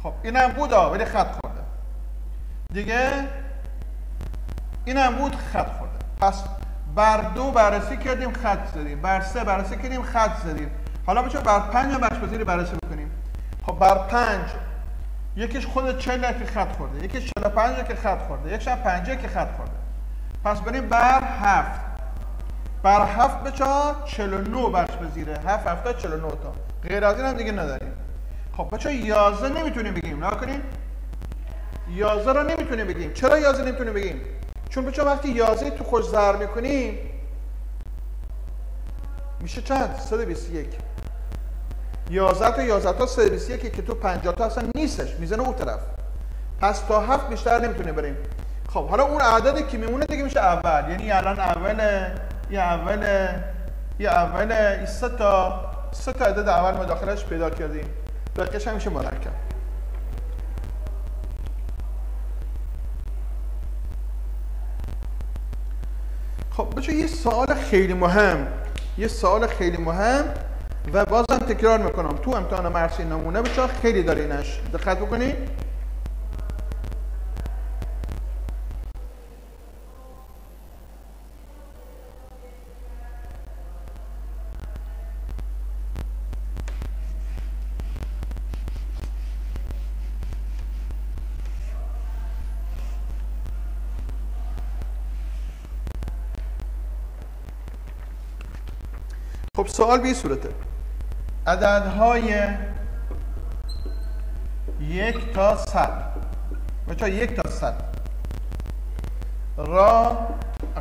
خب اینم بود ولی خط خورده. دیگه اینم بود خط خورده. پس بر دو بررسی کردیم خط زدیم. بر سه بررسی کردیم خط زدیم. حالا بچه بر پنج هم بخش پذیری بررسی بکنیم. خب بر پنج. یکیش خود چهل که خط خورده. یکیش چهل پنج که خط خورده. یکیش هم پنجه که خط خورده. پس بریم بر هفت. بر هفت به چهار چهل و نو بخش پذیره هفت هفته چهل و نو تا. غیر از این هم دیگه نداریم. خب بچه یازده نمی‌تونیم بگیم. نه کنیم یازده رو نمی‌تونیم بگیم. چرا یازده نمی‌تونیم بگیم؟ چون بچه وقتی یازده تو خوش زر می‌کنیم میشه چند؟ 121 11 تا 11 تا 121 که تو 50 تا اصلا نیستش. می‌زنه اون طرف. پس تا هفت بیشتر نمی‌تونیم بریم. خب حالا اون عددی که میمونه دیگه میشه اول. یعنی الان اوله یه اوله یه اوله سه تا سه تا عدد اول ما داخلش پیدا کردیم. بقیهش هم میشه مرکب خب بچه یه سوال خیلی مهم. یه سوال خیلی مهم و بازم تکرار می‌کنم. تو امتحان مرسی نمونه بچه خیلی دارینش. دقت بکنید خب سوال به این صورته. عددهای یک تا صد. بچه یک تا صد. را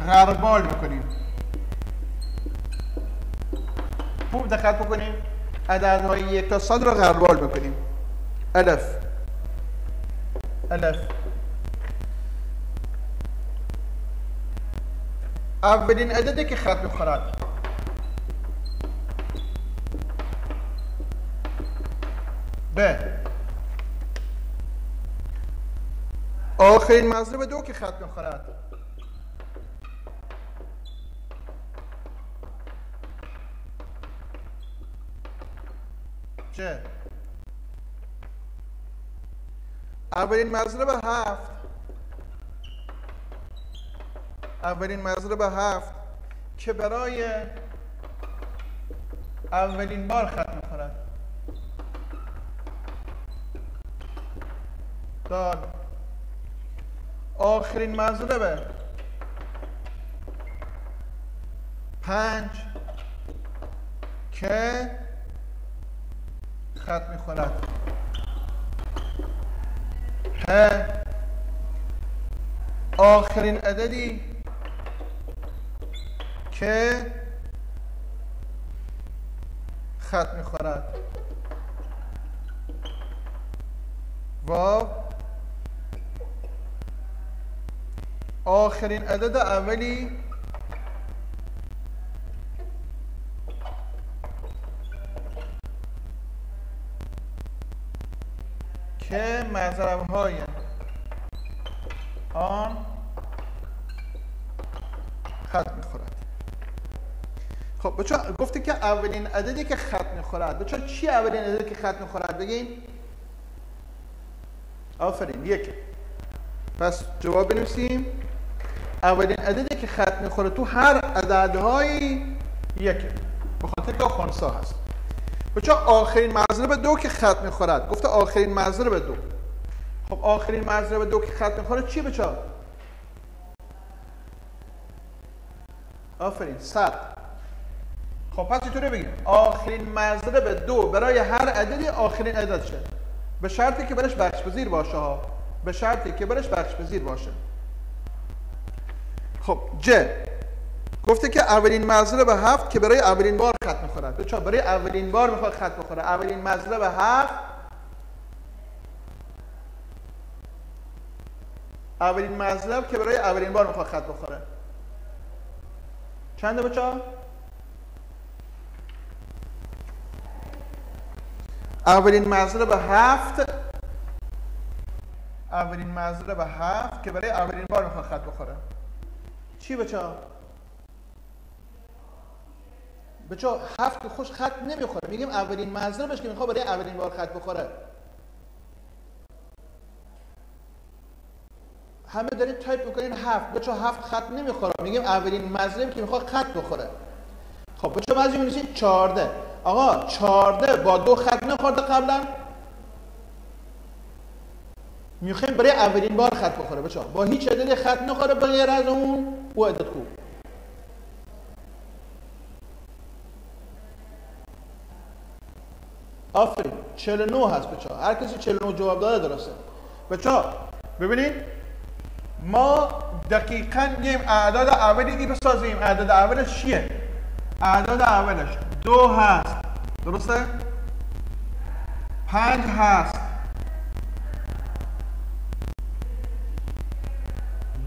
غربال می‌کنیم خوب دقت بکنیم. عددهای یک تا صد را غربال می‌کنیم الف. الف. اولین عددی که خط می‌خورد. ب آخرین مضرب دو که خط می‌خورد. چه؟ اولین مضرب هفت. اولین مضرب هفت که برای اولین بار خط می‌خورد. دال آخرین مضربه پنج که خط می‌خورد. ه. آخرین عددی که خط می‌خورد. واو. آخرین عدد اولی. که مذرب های آن خط می‌خورد. خب بچه گفتی که اولین عددی که خط می‌خورد؟ بچه چی اولین عددی که خط می‌خورد؟ بگین. آفرین یک پس جواب بنویسیم. اولین عددی که خط می‌خوره تو هر عددهایی یکه. به خاطر که خونسا هست. بچه آخرین مضرب دو که خط می‌خورد. گفته آخرین مضرب دو. خب آخرین مضرب دو که خط می‌خوره چی بچه آفرین صد. خب پس چطوری بگیم. آخرین مضرب دو برای هر عددی آخرین عدد شه. به شرطی که برش بخش پذیر باشه ها. به شرطی که برش بخش پذیر باشه. خب ج. گفته که اولین مضرب هفت که برای اولین بار خط می‌خورد. بچه برای اولین بار می‌خواد خط بخوره. اولین مضرب هفت. اولین مضرب که برای اولین بار می‌خواد خط بخوره. چنده بچه اولین مضرب هفت. اولین مضرب هفت که برای اولین بار می‌خواد خط بخوره. چی بچه بچه هفت خوش خط نمی‌خوره. میگیم اولین مضربش که می‌خواد برای اولین بار خط بخوره. همه دارین تایپ می‌کنین هفت. بچه هفت خط نمی‌خوره. میگیم اولین مضرب که می‌خواد خط بخوره. خب بچه بعضی می‌نویسین 14 آقا 14 با دو خط نخورده قبلا. می‌خوایم برای اولین بار خط بخوره بچه با هیچ عددی خط نخوره به غیر از اون او عدد خوب. آفرین. 49 هست بچه هر کسی 49 جواب داده درسته. بچه ببینید؟ ما دقیقا میگیم اعداد اولی ای بسازیم اعداد اولش چیه؟ اعداد اولش دو هست. درسته؟ پنج هست.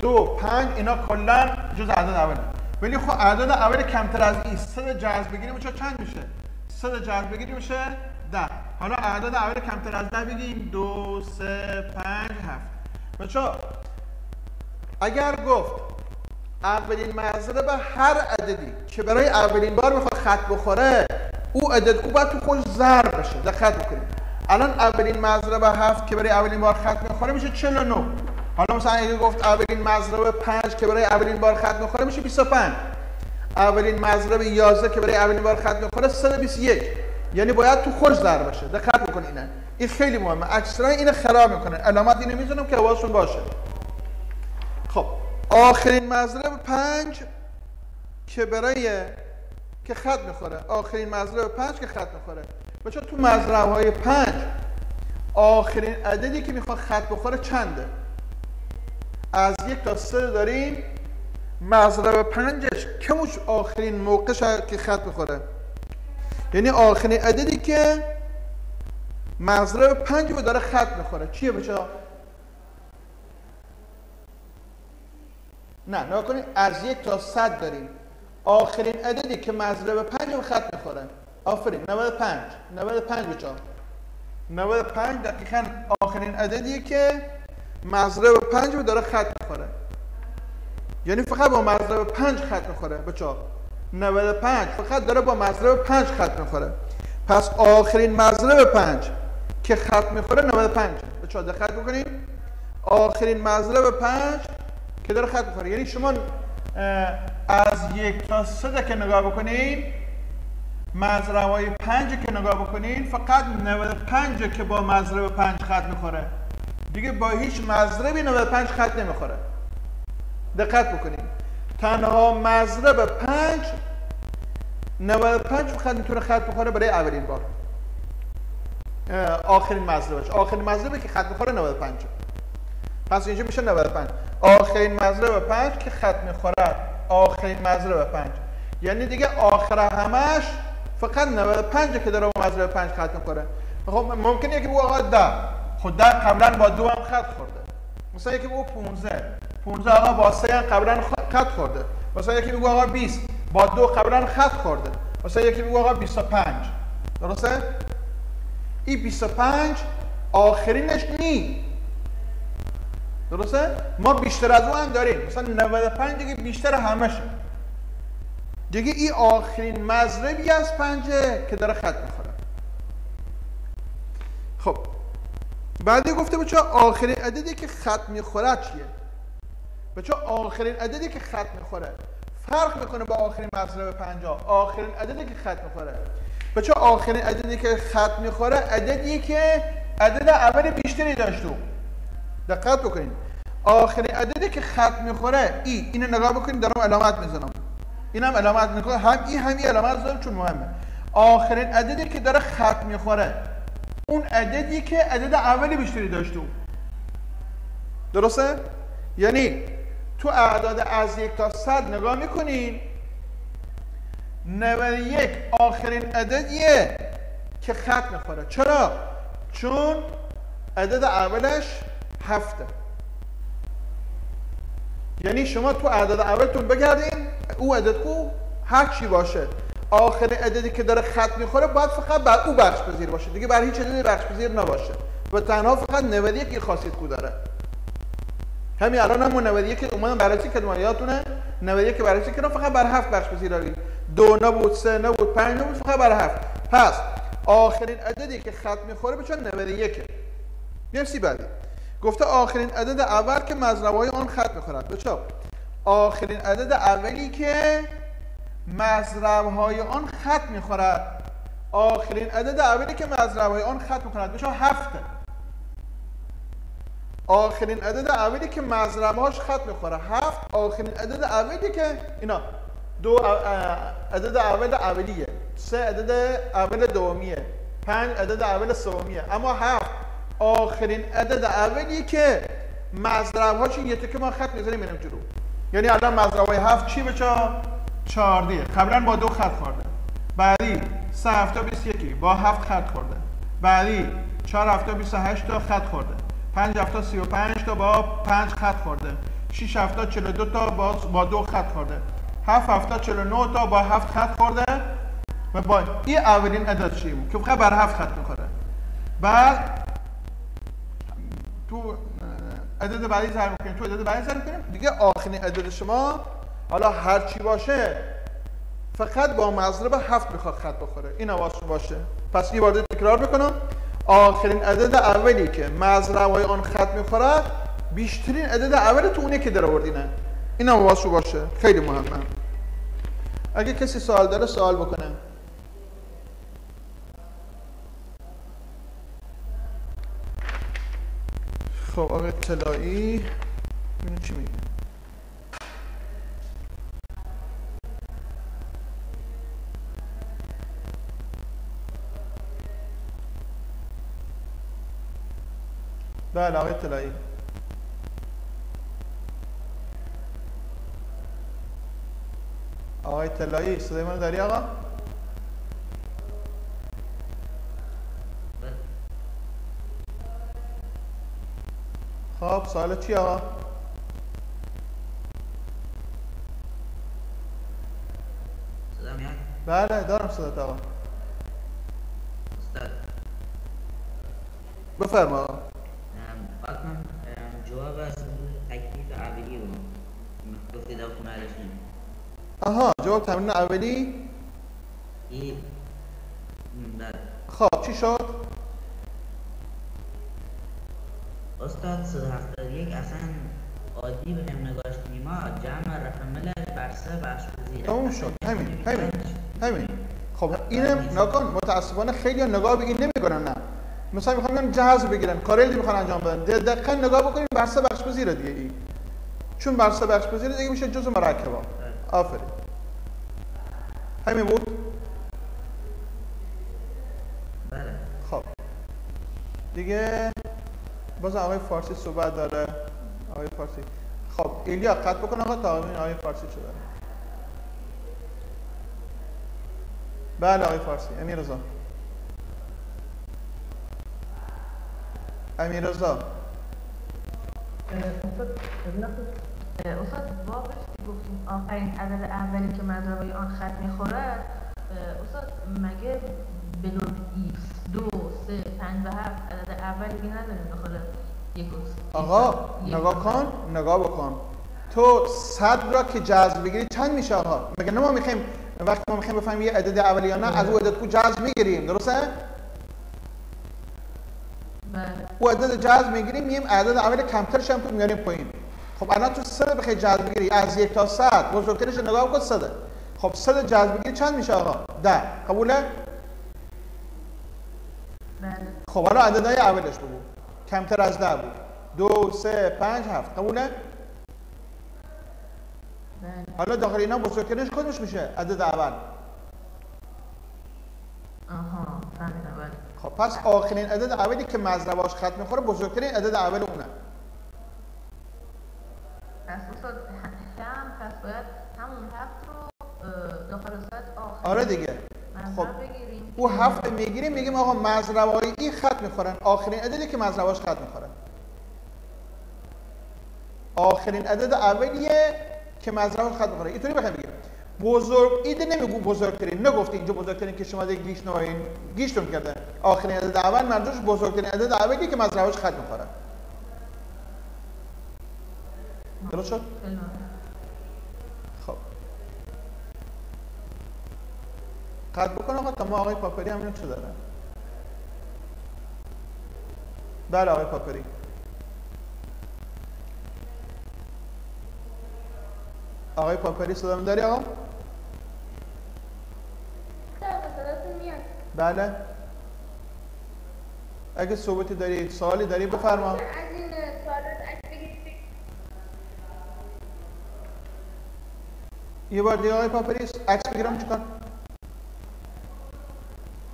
دو پنج اینا کلا جز اعداد اوله ولی خب اعداد اول کمتر از این. صد جذب بگیریم چه چند میشه؟ صد جذب بگیریم میشه ده. حالا اعداد اول کمتر از ده بگیم. دو سه پنج هفت. بچه اگر گفت اولین مضرب هر عددی که برای اولین بار می‌خواد خط بخوره او عدد او باید تو خودش ضرب بشه. دقت بکنید. الان اولین مضرب هفت که برای اولین بار خط می‌خوره میشه 49 حالا مثلا اگه گفت اولین مضرب 5 که برای اولین بار خط می‌خوره میشه 25 اولین مضرب 11 که برای اولین بار خط می‌خوره 121 یعنی باید تو خودش ضرب بشه. دقت بکنید اینا این خیلی مهمه. اکثرا اینو خراب می‌کنه. علامت اینو می‌زنم که حواستون باشه. خب آخرین مضرب پنج که برای که خط می‌خوره. آخرین مضرب پنج که خط می‌خوره. بچه تو مضرب های پنج آخرین عددی که می‌خواد خط بخوره چنده؟ از یک تا سه داریم مضرب پنجش. کموش آخرین موقعش که خط بخوره. یعنی آخرین عددی که مضرب پنج رو داره خط می‌خوره. چیه بچه نه نگاه کنید از یک تا صد داریم. آخرین عددی که مضرب پنج رو خط می‌خوره. آفرین 95 95 بچه 95 دقیقا آخرین عددیه که مضرب پنج رو داره خط می‌خوره. یعنی فقط با مضرب پنج خط می‌خوره بچه 95 فقط داره با مضرب پنج خط می‌خوره. پس آخرین مضرب پنج که خط می‌خوره 95 بچه دقت بکنید آخرین مضرب پنج که داره خط می‌خوره. یعنی شما از یک تا سه که نگاه بکنید مضرب های پنج که نگاه بکنید فقط 95 که با مضرب پنج خط می‌خوره. دیگه با هیچ مضربی 95 خط نمی‌خوره. دقت بکنید تنها مضرب پنج 95 فقط می‌تونه خط بخوره برای اولین بار. آخرین مضربش. آخرین مضربی که خط می‌خوره 95 پس اینجا میشه 95 آخرین مضرب 5 که خط می‌خوره. آخرین مضرب 5 یعنی دیگه آخر همش فقط 95 که داره با مضرب 5 خط می‌خوره. خب ممکنه یکی بگو آقا 10 10 قبلا با دو هم خط خورده. مثلا یکی بگو 15 15 آقا با 3 هم قبلا خط خورده. مثلا یکی بگو آقا 20 با دو قبلا خط خورده. مثلا یکی بگو آقا 25 درسته؟ این 25 آخرینش نی. درسته؟ ما بیشتر از اون هم داریم. مثلا 95 دیگه بیشتر همشه. دیگه این آخرین مضربی از پنجه که داره خط می‌خوره. خب بعدی گفته بچه آخرین عددی که خط می‌خوره چیه؟ بچه آخرین عددی که خط می‌خوره؟ فرق می‌کنه با آخرین مضرب پنجاه. آخرین عددی که خط می‌خوره. بچه آخرین عددی که خط می‌خوره عددی که عدد اول بیشتری داشتو دقت بکنید. آخرین عددی که خط می‌خوره ای اینو نگاه بکنید دارم علامت می‌زنم. اینم علامت می‌کنه. هم این هم این علامت زدم چون مهمه. آخرین عددی که داره خط می‌خوره اون عددی که عدد اولی بیشتری داشته درسته؟ یعنی تو اعداد از یک تا صد نگاه می‌کنین 91 آخرین عددیه که خط می‌خوره. چرا؟ چون عدد اولش هفته. یعنی شما تو اعداد اولتون بگردین او عدد کو هر چی باشه. آخرین عددی که داره خط می‌خوره باید فقط بر او بخش پذیر باشه. دیگه بر هیچ عددی بخش پذیر نباشه. و تنها فقط 91 این خاصیت کو داره. همین الان هم 91 که اومدن بررسی کردم یادتونه؟ 91 که بررسی کردم فقط بر هفت بخش پذیر داریم. دو نبود سه نبود پنج نبود فقط بر هفت. پس آخرین عددی که خط می‌خوره چون 91 مرسی بعدی. گفته آخرین عدد اول که مضربهای آن خط می‌خورد. بچه آخرین عدد اولی که مضربهای آن خط می‌خورد. آخرین عدد اولی که مضربهای آن خط می‌خورد بچه هفته آخرین عدد اولی که مضربهاش خط می‌خوره هفت. آخرین عدد اولی که اینا دو عدد اول اولیه سه عدد اول دومیه پنج عدد اول سومیه اما هفت. آخرین عدد اولی که مضرب هاش یه تکه ما خط می‌زنیم میریم جلو. یعنی الان مضرب های هفت چی به چهاردیه قبلا با دو خط خورده. بعدی سه هفته بیست یکی. با هفت خط خورده. بعدی چهار هفته بیست هشت تا خط خورده. پنج هفته سی و پنج تا با پنج خط خورده. شیش هفته چلو دو تا با, با دو خط خورده. هفت هفته چلو نو تا با هفت خط خورده. و با این اولین عدد چیه که فقط بر هفت خط می‌خوره. بعد تو عدد بعدی ضرب کنیم. تو عدد بعدی ضرب کنیم. دیگه آخرین عدد شما حالا هر چی باشه فقط با مضرب هفت می‌خواد خط بخوره. این حواستون باشه. پس یه بار تکرار می‌کنم. آخرین عدد اولی که مضرب های آن خط می‌خوره بیشترین عدد اولی تو اونه که در آوردینه این هم باشه. خیلی مهمه. اگه کسی سوال داره سوال بکنه. خب آقای طلایی ببینیم چی میگه. ده علاوات العين آية سليمان دريغة خب سالة چی آقا؟ صدا میاد؟ بله دارم صدا آقا استاد بفرما آقا آها جواب تمرین اولی؟ این. بله. خب چی شد؟ استاد 171 اصلا عادی به هم نگاش نیما جمع رقملش بر سه بخش پذیره تموم شد. همین همین همین. خب اینم نکن متاسفانه خیلی نگاه بگیر نمی‌کنن نه. مثلا می‌خوام بیان جهاز بگیرن کارلی می‌خوان انجام بدن. دقیقا نگاه بکنین بر سه بخش پذیره دیگه این. چون بر سه بخش پذیره دیگه میشه جزء مرکبا آفرین. همین بود؟ بله. خب. دیگه باز آقای فارسی صحبت داره. آقای فارسی. خب ایلیا قطع بکن آقا تا آقای فارسی چه داره. بله آقای فارسی. امیر رضا امیر رضا استاد که گفتیم آخرین عدد اولی که مضربای آن خط می‌خوره اه، استاد مگه بلوک ایکس دو سه پنج و هفت عدد اولی که نداریم بخوره یک آقا نگاه کن نگاه بکن. تو صد را که جذر بگیری چند میشه آقا. مگه نه ما می‌خوایم وقتی ما می‌خوایم بفهمیم یه عدد اولی یا نه از او عدد کو جذر می‌گیریم درسته؟ بله. او عدد جذب می‌گیریم یه عدد اول کمترش هم تو میاریم پایین. خب الان تو صد بخوای جذب بگیری. از یک تا صد. بزرگترش نگاه کن صده خب صد جذب بگیری چند میشه آقا؟ ده. قبوله؟ بله. خب حالا عددهای اولش بگو. کمتر از ده بود. دو سه پنج هفت. قبوله؟ بله. حالا داخل اینا بزرگترش کدومش میشه؟ عدد اول. آها فهمیدم. بله. خب پس آخرین عدد اولی که مضرباش خط می‌خوره بزرگترین عدد اول اونه. پس استاد ه- هم پس باید همون هفت رو داخل آخر آره دیگه. خب. بگیریم او هفت می‌گیریم میگیم آقا مضربای این خط می‌خورن. آخرین عددی که مضرباش خط می‌خوره آخرین عدد اولیه که مضرباش خط می‌خوره اینطوری بخوایم بگیم بزرگ ایده نمیگو بزرگترین. نگفتی اینجا بزرگترین که شما دیگه گیش نوین گیشتون کرده. آخرین عدد اول منظورش بزرگترین عدد اولیه که مضرباش خط می‌خوره درست شد. خب. قد بکن آقا تا ما آقای پاپری همینو چه داره بله آقای پاپری. آقای پاپری صدا داری آقا؟ بله. اگه صحبتی داری سوالی داری بفرما. از این سوالات یه بار دیگه آقای پاپری عکس بگیرم چیکار؟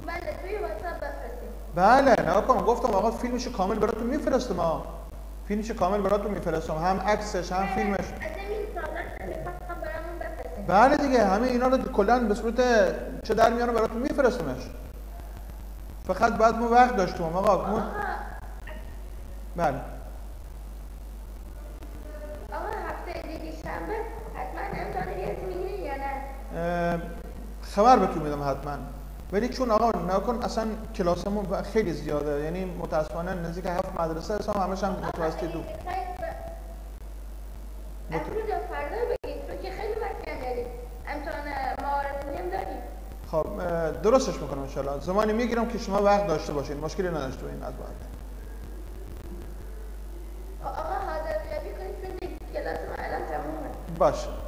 بله توی واتساپ بفرستید بله نه کن گفتم آقا فیلمش کامل براتون میفرستم آقا فیلمش کامل براتون میفرستم هم عکسش هم فیلمش. بله دیگه همه اینا رو کلا به صورت چه در میانو براتون میفرستمش. فقط بعد ما وقت ما آقا بله. خبر بهتون میدم حتما ولی چون آقا نکن اصلا کلاسمون خیلی زیاده یعنی متاسفانه نزدیک هفت مدرسه اصلا همش هم متوسط دو خب درستش می‌کنم انشالله زمانی می‌گیرم که شما وقت داشته باشین مشکلی نداشته باشین از بعد آقا حاضر کنید کلاس ما الان تمومه باشه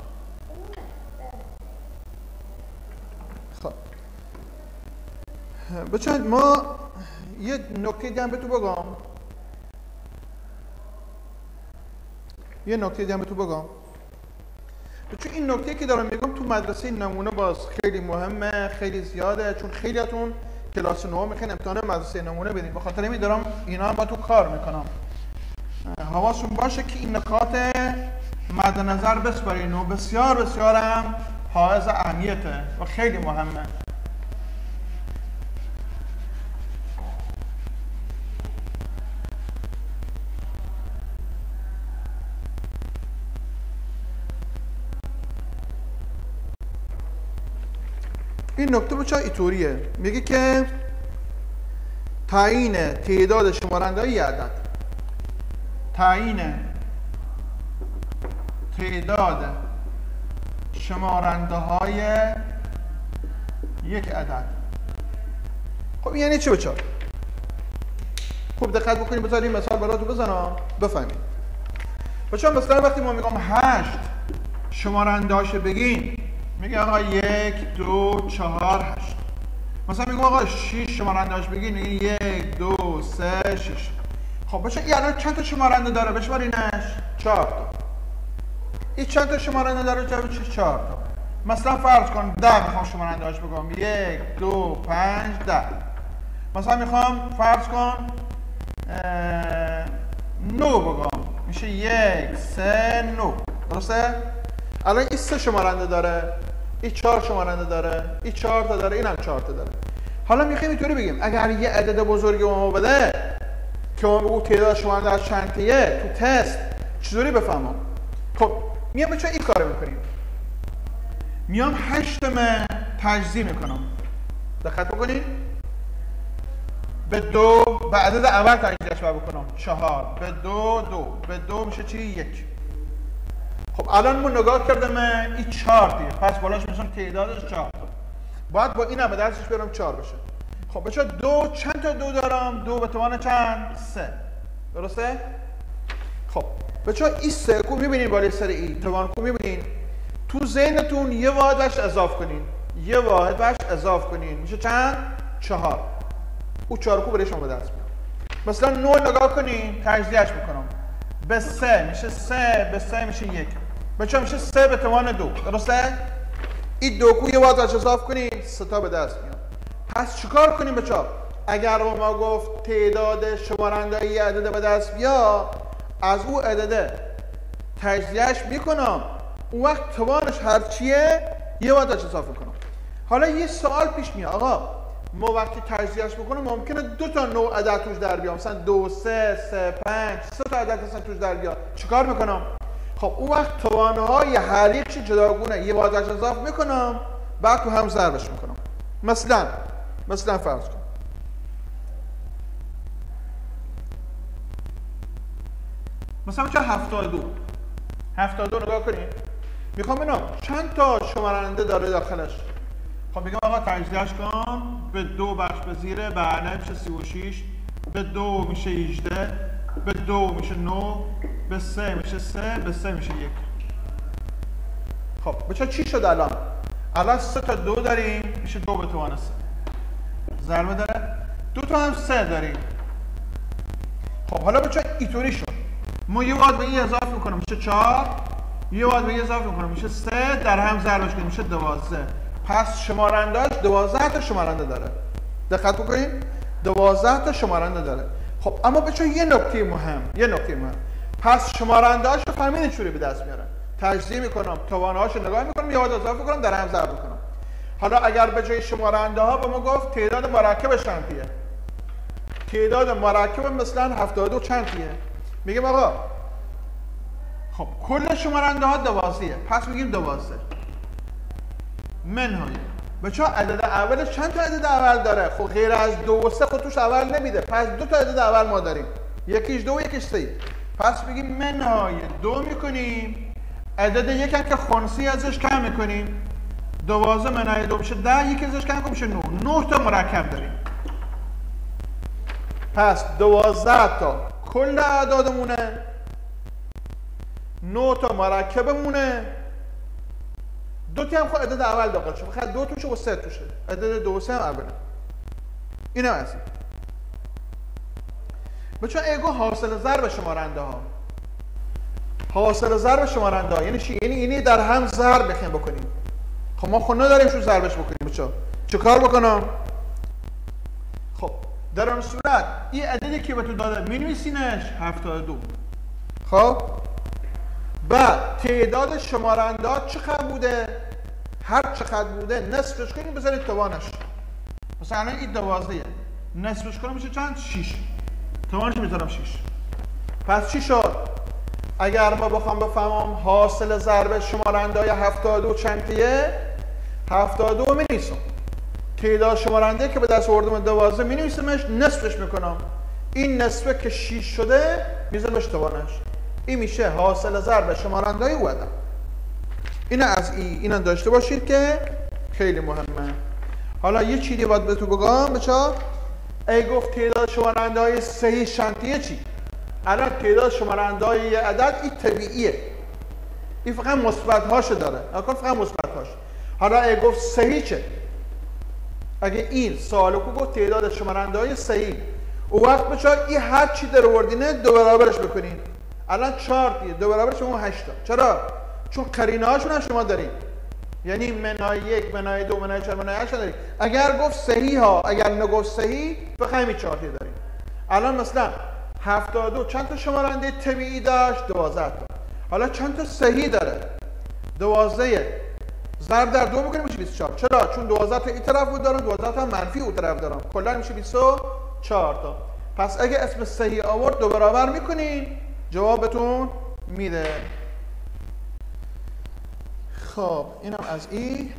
بچه ما یه نکته دیگه هم به تو بگم. یه نکته دیگه هم به تو بگم چون این نکته که دارم میگم تو مدرسه نمونه باز خیلی مهمه خیلی زیاده چون خیلیاتون کلاس نهم می‌خواین امتحان مدرسه نمونه بدین. به خاطر همین دارم اینا با تو کار می‌کنم. حواستون باشه که این نکات مد نظر بسپارین و بسیار بسیار هم حائز اهمیته و خیلی مهمه. این نکته بچه ایتوریه میگه که تعیین تعداد شمارنده های عدد. تعیین تعداد شمارنده های یک عدد. خب یعنی چی بچه خوب دقت بکنید بذار این مثال براتون بزنم. بفهمید. بچه مثلا وقتی ما میگم هشت شمارنده هاشو بگین میگه آقا یک دو چهار هشت. مثلا میگم آقا شیش شمارنده هاش. بگین یک دو سه شیش. خب بچه این الان چند تا شمارنده داره؟ بشمارینش چهار تا. این چند تا شمارنده داره؟ جواب چه چهار تا. مثلا فرض کن ده می‌خوام شمارنده هاش بگم. یک دو پنج ده. مثلا می‌خوام فرض کن نو بگم. میشه یک سه نو. درسته؟ الان این سه شمارنده داره. این چهار شمارنده داره این چهار تا داره اینم چهار تا داره. حالا می‌خوایم اینطوری بگیم اگر یه عدد بزرگی به ما بده که ما بگو تعداد شمارنده از چند تیه تو تست چطوری بفهمم؟ خب میام بچه این کارو می‌کنیم. میام هشتم تجزیه می‌کنم. دقت بکنید. به دو به عدد اول تجزیهش بکنم. چهار. به دو دو. به دو میشه چی؟ یک. خب الان ما نگاه کردم این چهار دیگه. پس بالاش میشم تعدادش چهار باید با این هم دستش برم چهار بشه. خب بچه دو چند تا دو دارم؟ دو به توان چند؟ سه. درسته؟ خب بچه این سه کو می‌بینین بالای سر ای توان کو می‌بینین؟ تو ذهنتون یه واحد بهش اضاف کنین. یه واحد بهش اضاف کنین. میشه چند؟ چهار. او چهار کو برای شما به دست میاد. مثلا نو نگاه کنین تجزیهش می‌کنم. به سه میشه سه به سه میشه یک. بچه میشه سه به توان دو درسته؟ این دو کو یه بهش اضاف کنین سه تا به دست میاد. پس چیکار کنیم بچه اگر ما گفت تعداد شمارنده ای عدد به دست بیا از او عدده تجزیهش می‌کنم. اون وقت توانش هر چیه یه واحد بهش اضافه کنم حالا یه سوال پیش میاد. آقا ما وقتی تجزیهش بکنیم ممکنه دو تا نوع عدد توش در بیام مثلا دو سه سه پنج سه تا عدد توش در بیاد. چیکار می‌کنم؟ خب اون وقت توانه های چی جداگونه؟ یه واحد بهش اضافه می‌کنم بعد تو هم ضربش می‌کنم. مثلا مثلا فرض کن. مثلا چه هفتاد دو؟ هفتاد دو نگاه کنیم می‌خوام ببینم چند تا شمارنده داره داخلش. خب میگم آقا تجزیهش کن. به دو بخش به زیره بله میشه سی و شیش به دو میشه 18 به دو میشه 9 به سه میشه سه به سه میشه یک. خب بچه چی شد الان؟ الان سه تا دو داریم میشه دو به توان سه. ضربه داره. دو تا هم سه داریم. خب حالا بچه اینطوری شد. ما یه واد به این اضافه می‌کنم. میشه چهار. یه واد به این اضافه می‌کنم. میشه سه. در هم ضربش کنیم. میشه دوازده پس شمارندهاش دوازده تا شمارنده داره. دقت بکنید. دوازده تا شمارنده داره. خب اما بچه یه نکته مهم یه نکته مهم. پس شمارنده هاش رو فهمیدین چوری به دست میارن. تجزیه می‌کنم توانه هاش نگاه می‌کنم یه واد اضافه کنم در هم ضرب کنم حالا اگر به جای شمارنده ها به ما گفت تعداد مرکبش چندیه؟ تعداد مرکب مثلا 72 چندیه میگم آقا خب کل شمارنده ها دوازدهه پس میگیم دوازده. منهای. بچه عدد اولش چند تا عدد اول داره؟ خب غیر از دو و سه خود توش اول نمیده. پس دو تا عدد اول ما داریم. یکیش دو و یکیش سه. پس بگیم منهای دو می‌کنیم. عدد یکم که خونسی ازش کم می‌کنیم. دوازده منهای دو میشه ده یکی ازش کم میشه نه. نه تا مرکب داریم. پس دوازده تا کل اعدادمونه. نه تا مرکبمونه. دو تا هم خود عدد اول داخل شد. فقط دو توشه و سه توشه. عدد دو و سه هم اوله اینم از این. بچه ایگو حاصل ضرب شمارنده ها. حاصل ضرب شمارنده ها. یعنی چی؟ یعنی اینی در هم ضرب بخیم بکنیم. خب ما خود نداریم شو ضربش بکنیم. بچه چه کار بکنم؟ خب در آن صورت این عددی که به تو داده می نویسینش 72 خب؟ بعد تعداد شمارنده ها چقدر بوده؟ هر چقدر بوده نصفش کنیم بذارید توانش مثلا این دوازده. نصفش کنیم میشه چند؟ 6 توانش می‌ذارم 6 پس چی شد؟ اگر ما بخوام بفهمم حاصل ضرب شمارنده های 72 چندیه؟ 72 می نیستم تعداد شمارنده که به دست آوردم 12 می نویسمش نصفش می‌کنم. این نصفه که 6 شده میذارمش توانش این میشه حاصل ضرب شمارنده های این از این اینا داشته باشید که خیلی مهمه. حالا یه چیزی باید به تو بگم بچا ای گفت تعداد شمارنده های صحیح شنطیه چی؟ الان تعداد شمارنده های یه عدد این طبیعیه. این فقط مثبت هاشو داره. اکن فقط مثبت هاش حالا ای گفت صحیح چه؟ اگه این سوالو کو گفت تعداد شمارنده های صحیح. او وقت بچا این هر چی در وردینه دو برابرش بکنین. الان چهار دیگه دو برابرش اون هشتا. چرا؟ چون قرینه هاشون هم شما دارین. یعنی منای یک منای دو منای چهار منای هشت داریم اگر گفت صحیح ها اگر نگفت صحیح همین چهار داریم الان مثلا 72 چند تا شمارنده طبیعی داشت؟ 12 تا. حالا چند تا صحیح داره؟ 12 ضرب در دو بکنیم میشه 24 چرا؟ چون 12 تا این طرف بود دارم 12 تا منفی اون طرف دارم. کلا میشه 24 تا. پس اگه اسم صحیح آورد دو برابر می‌کنین. جوابتون میده. خب اینم از این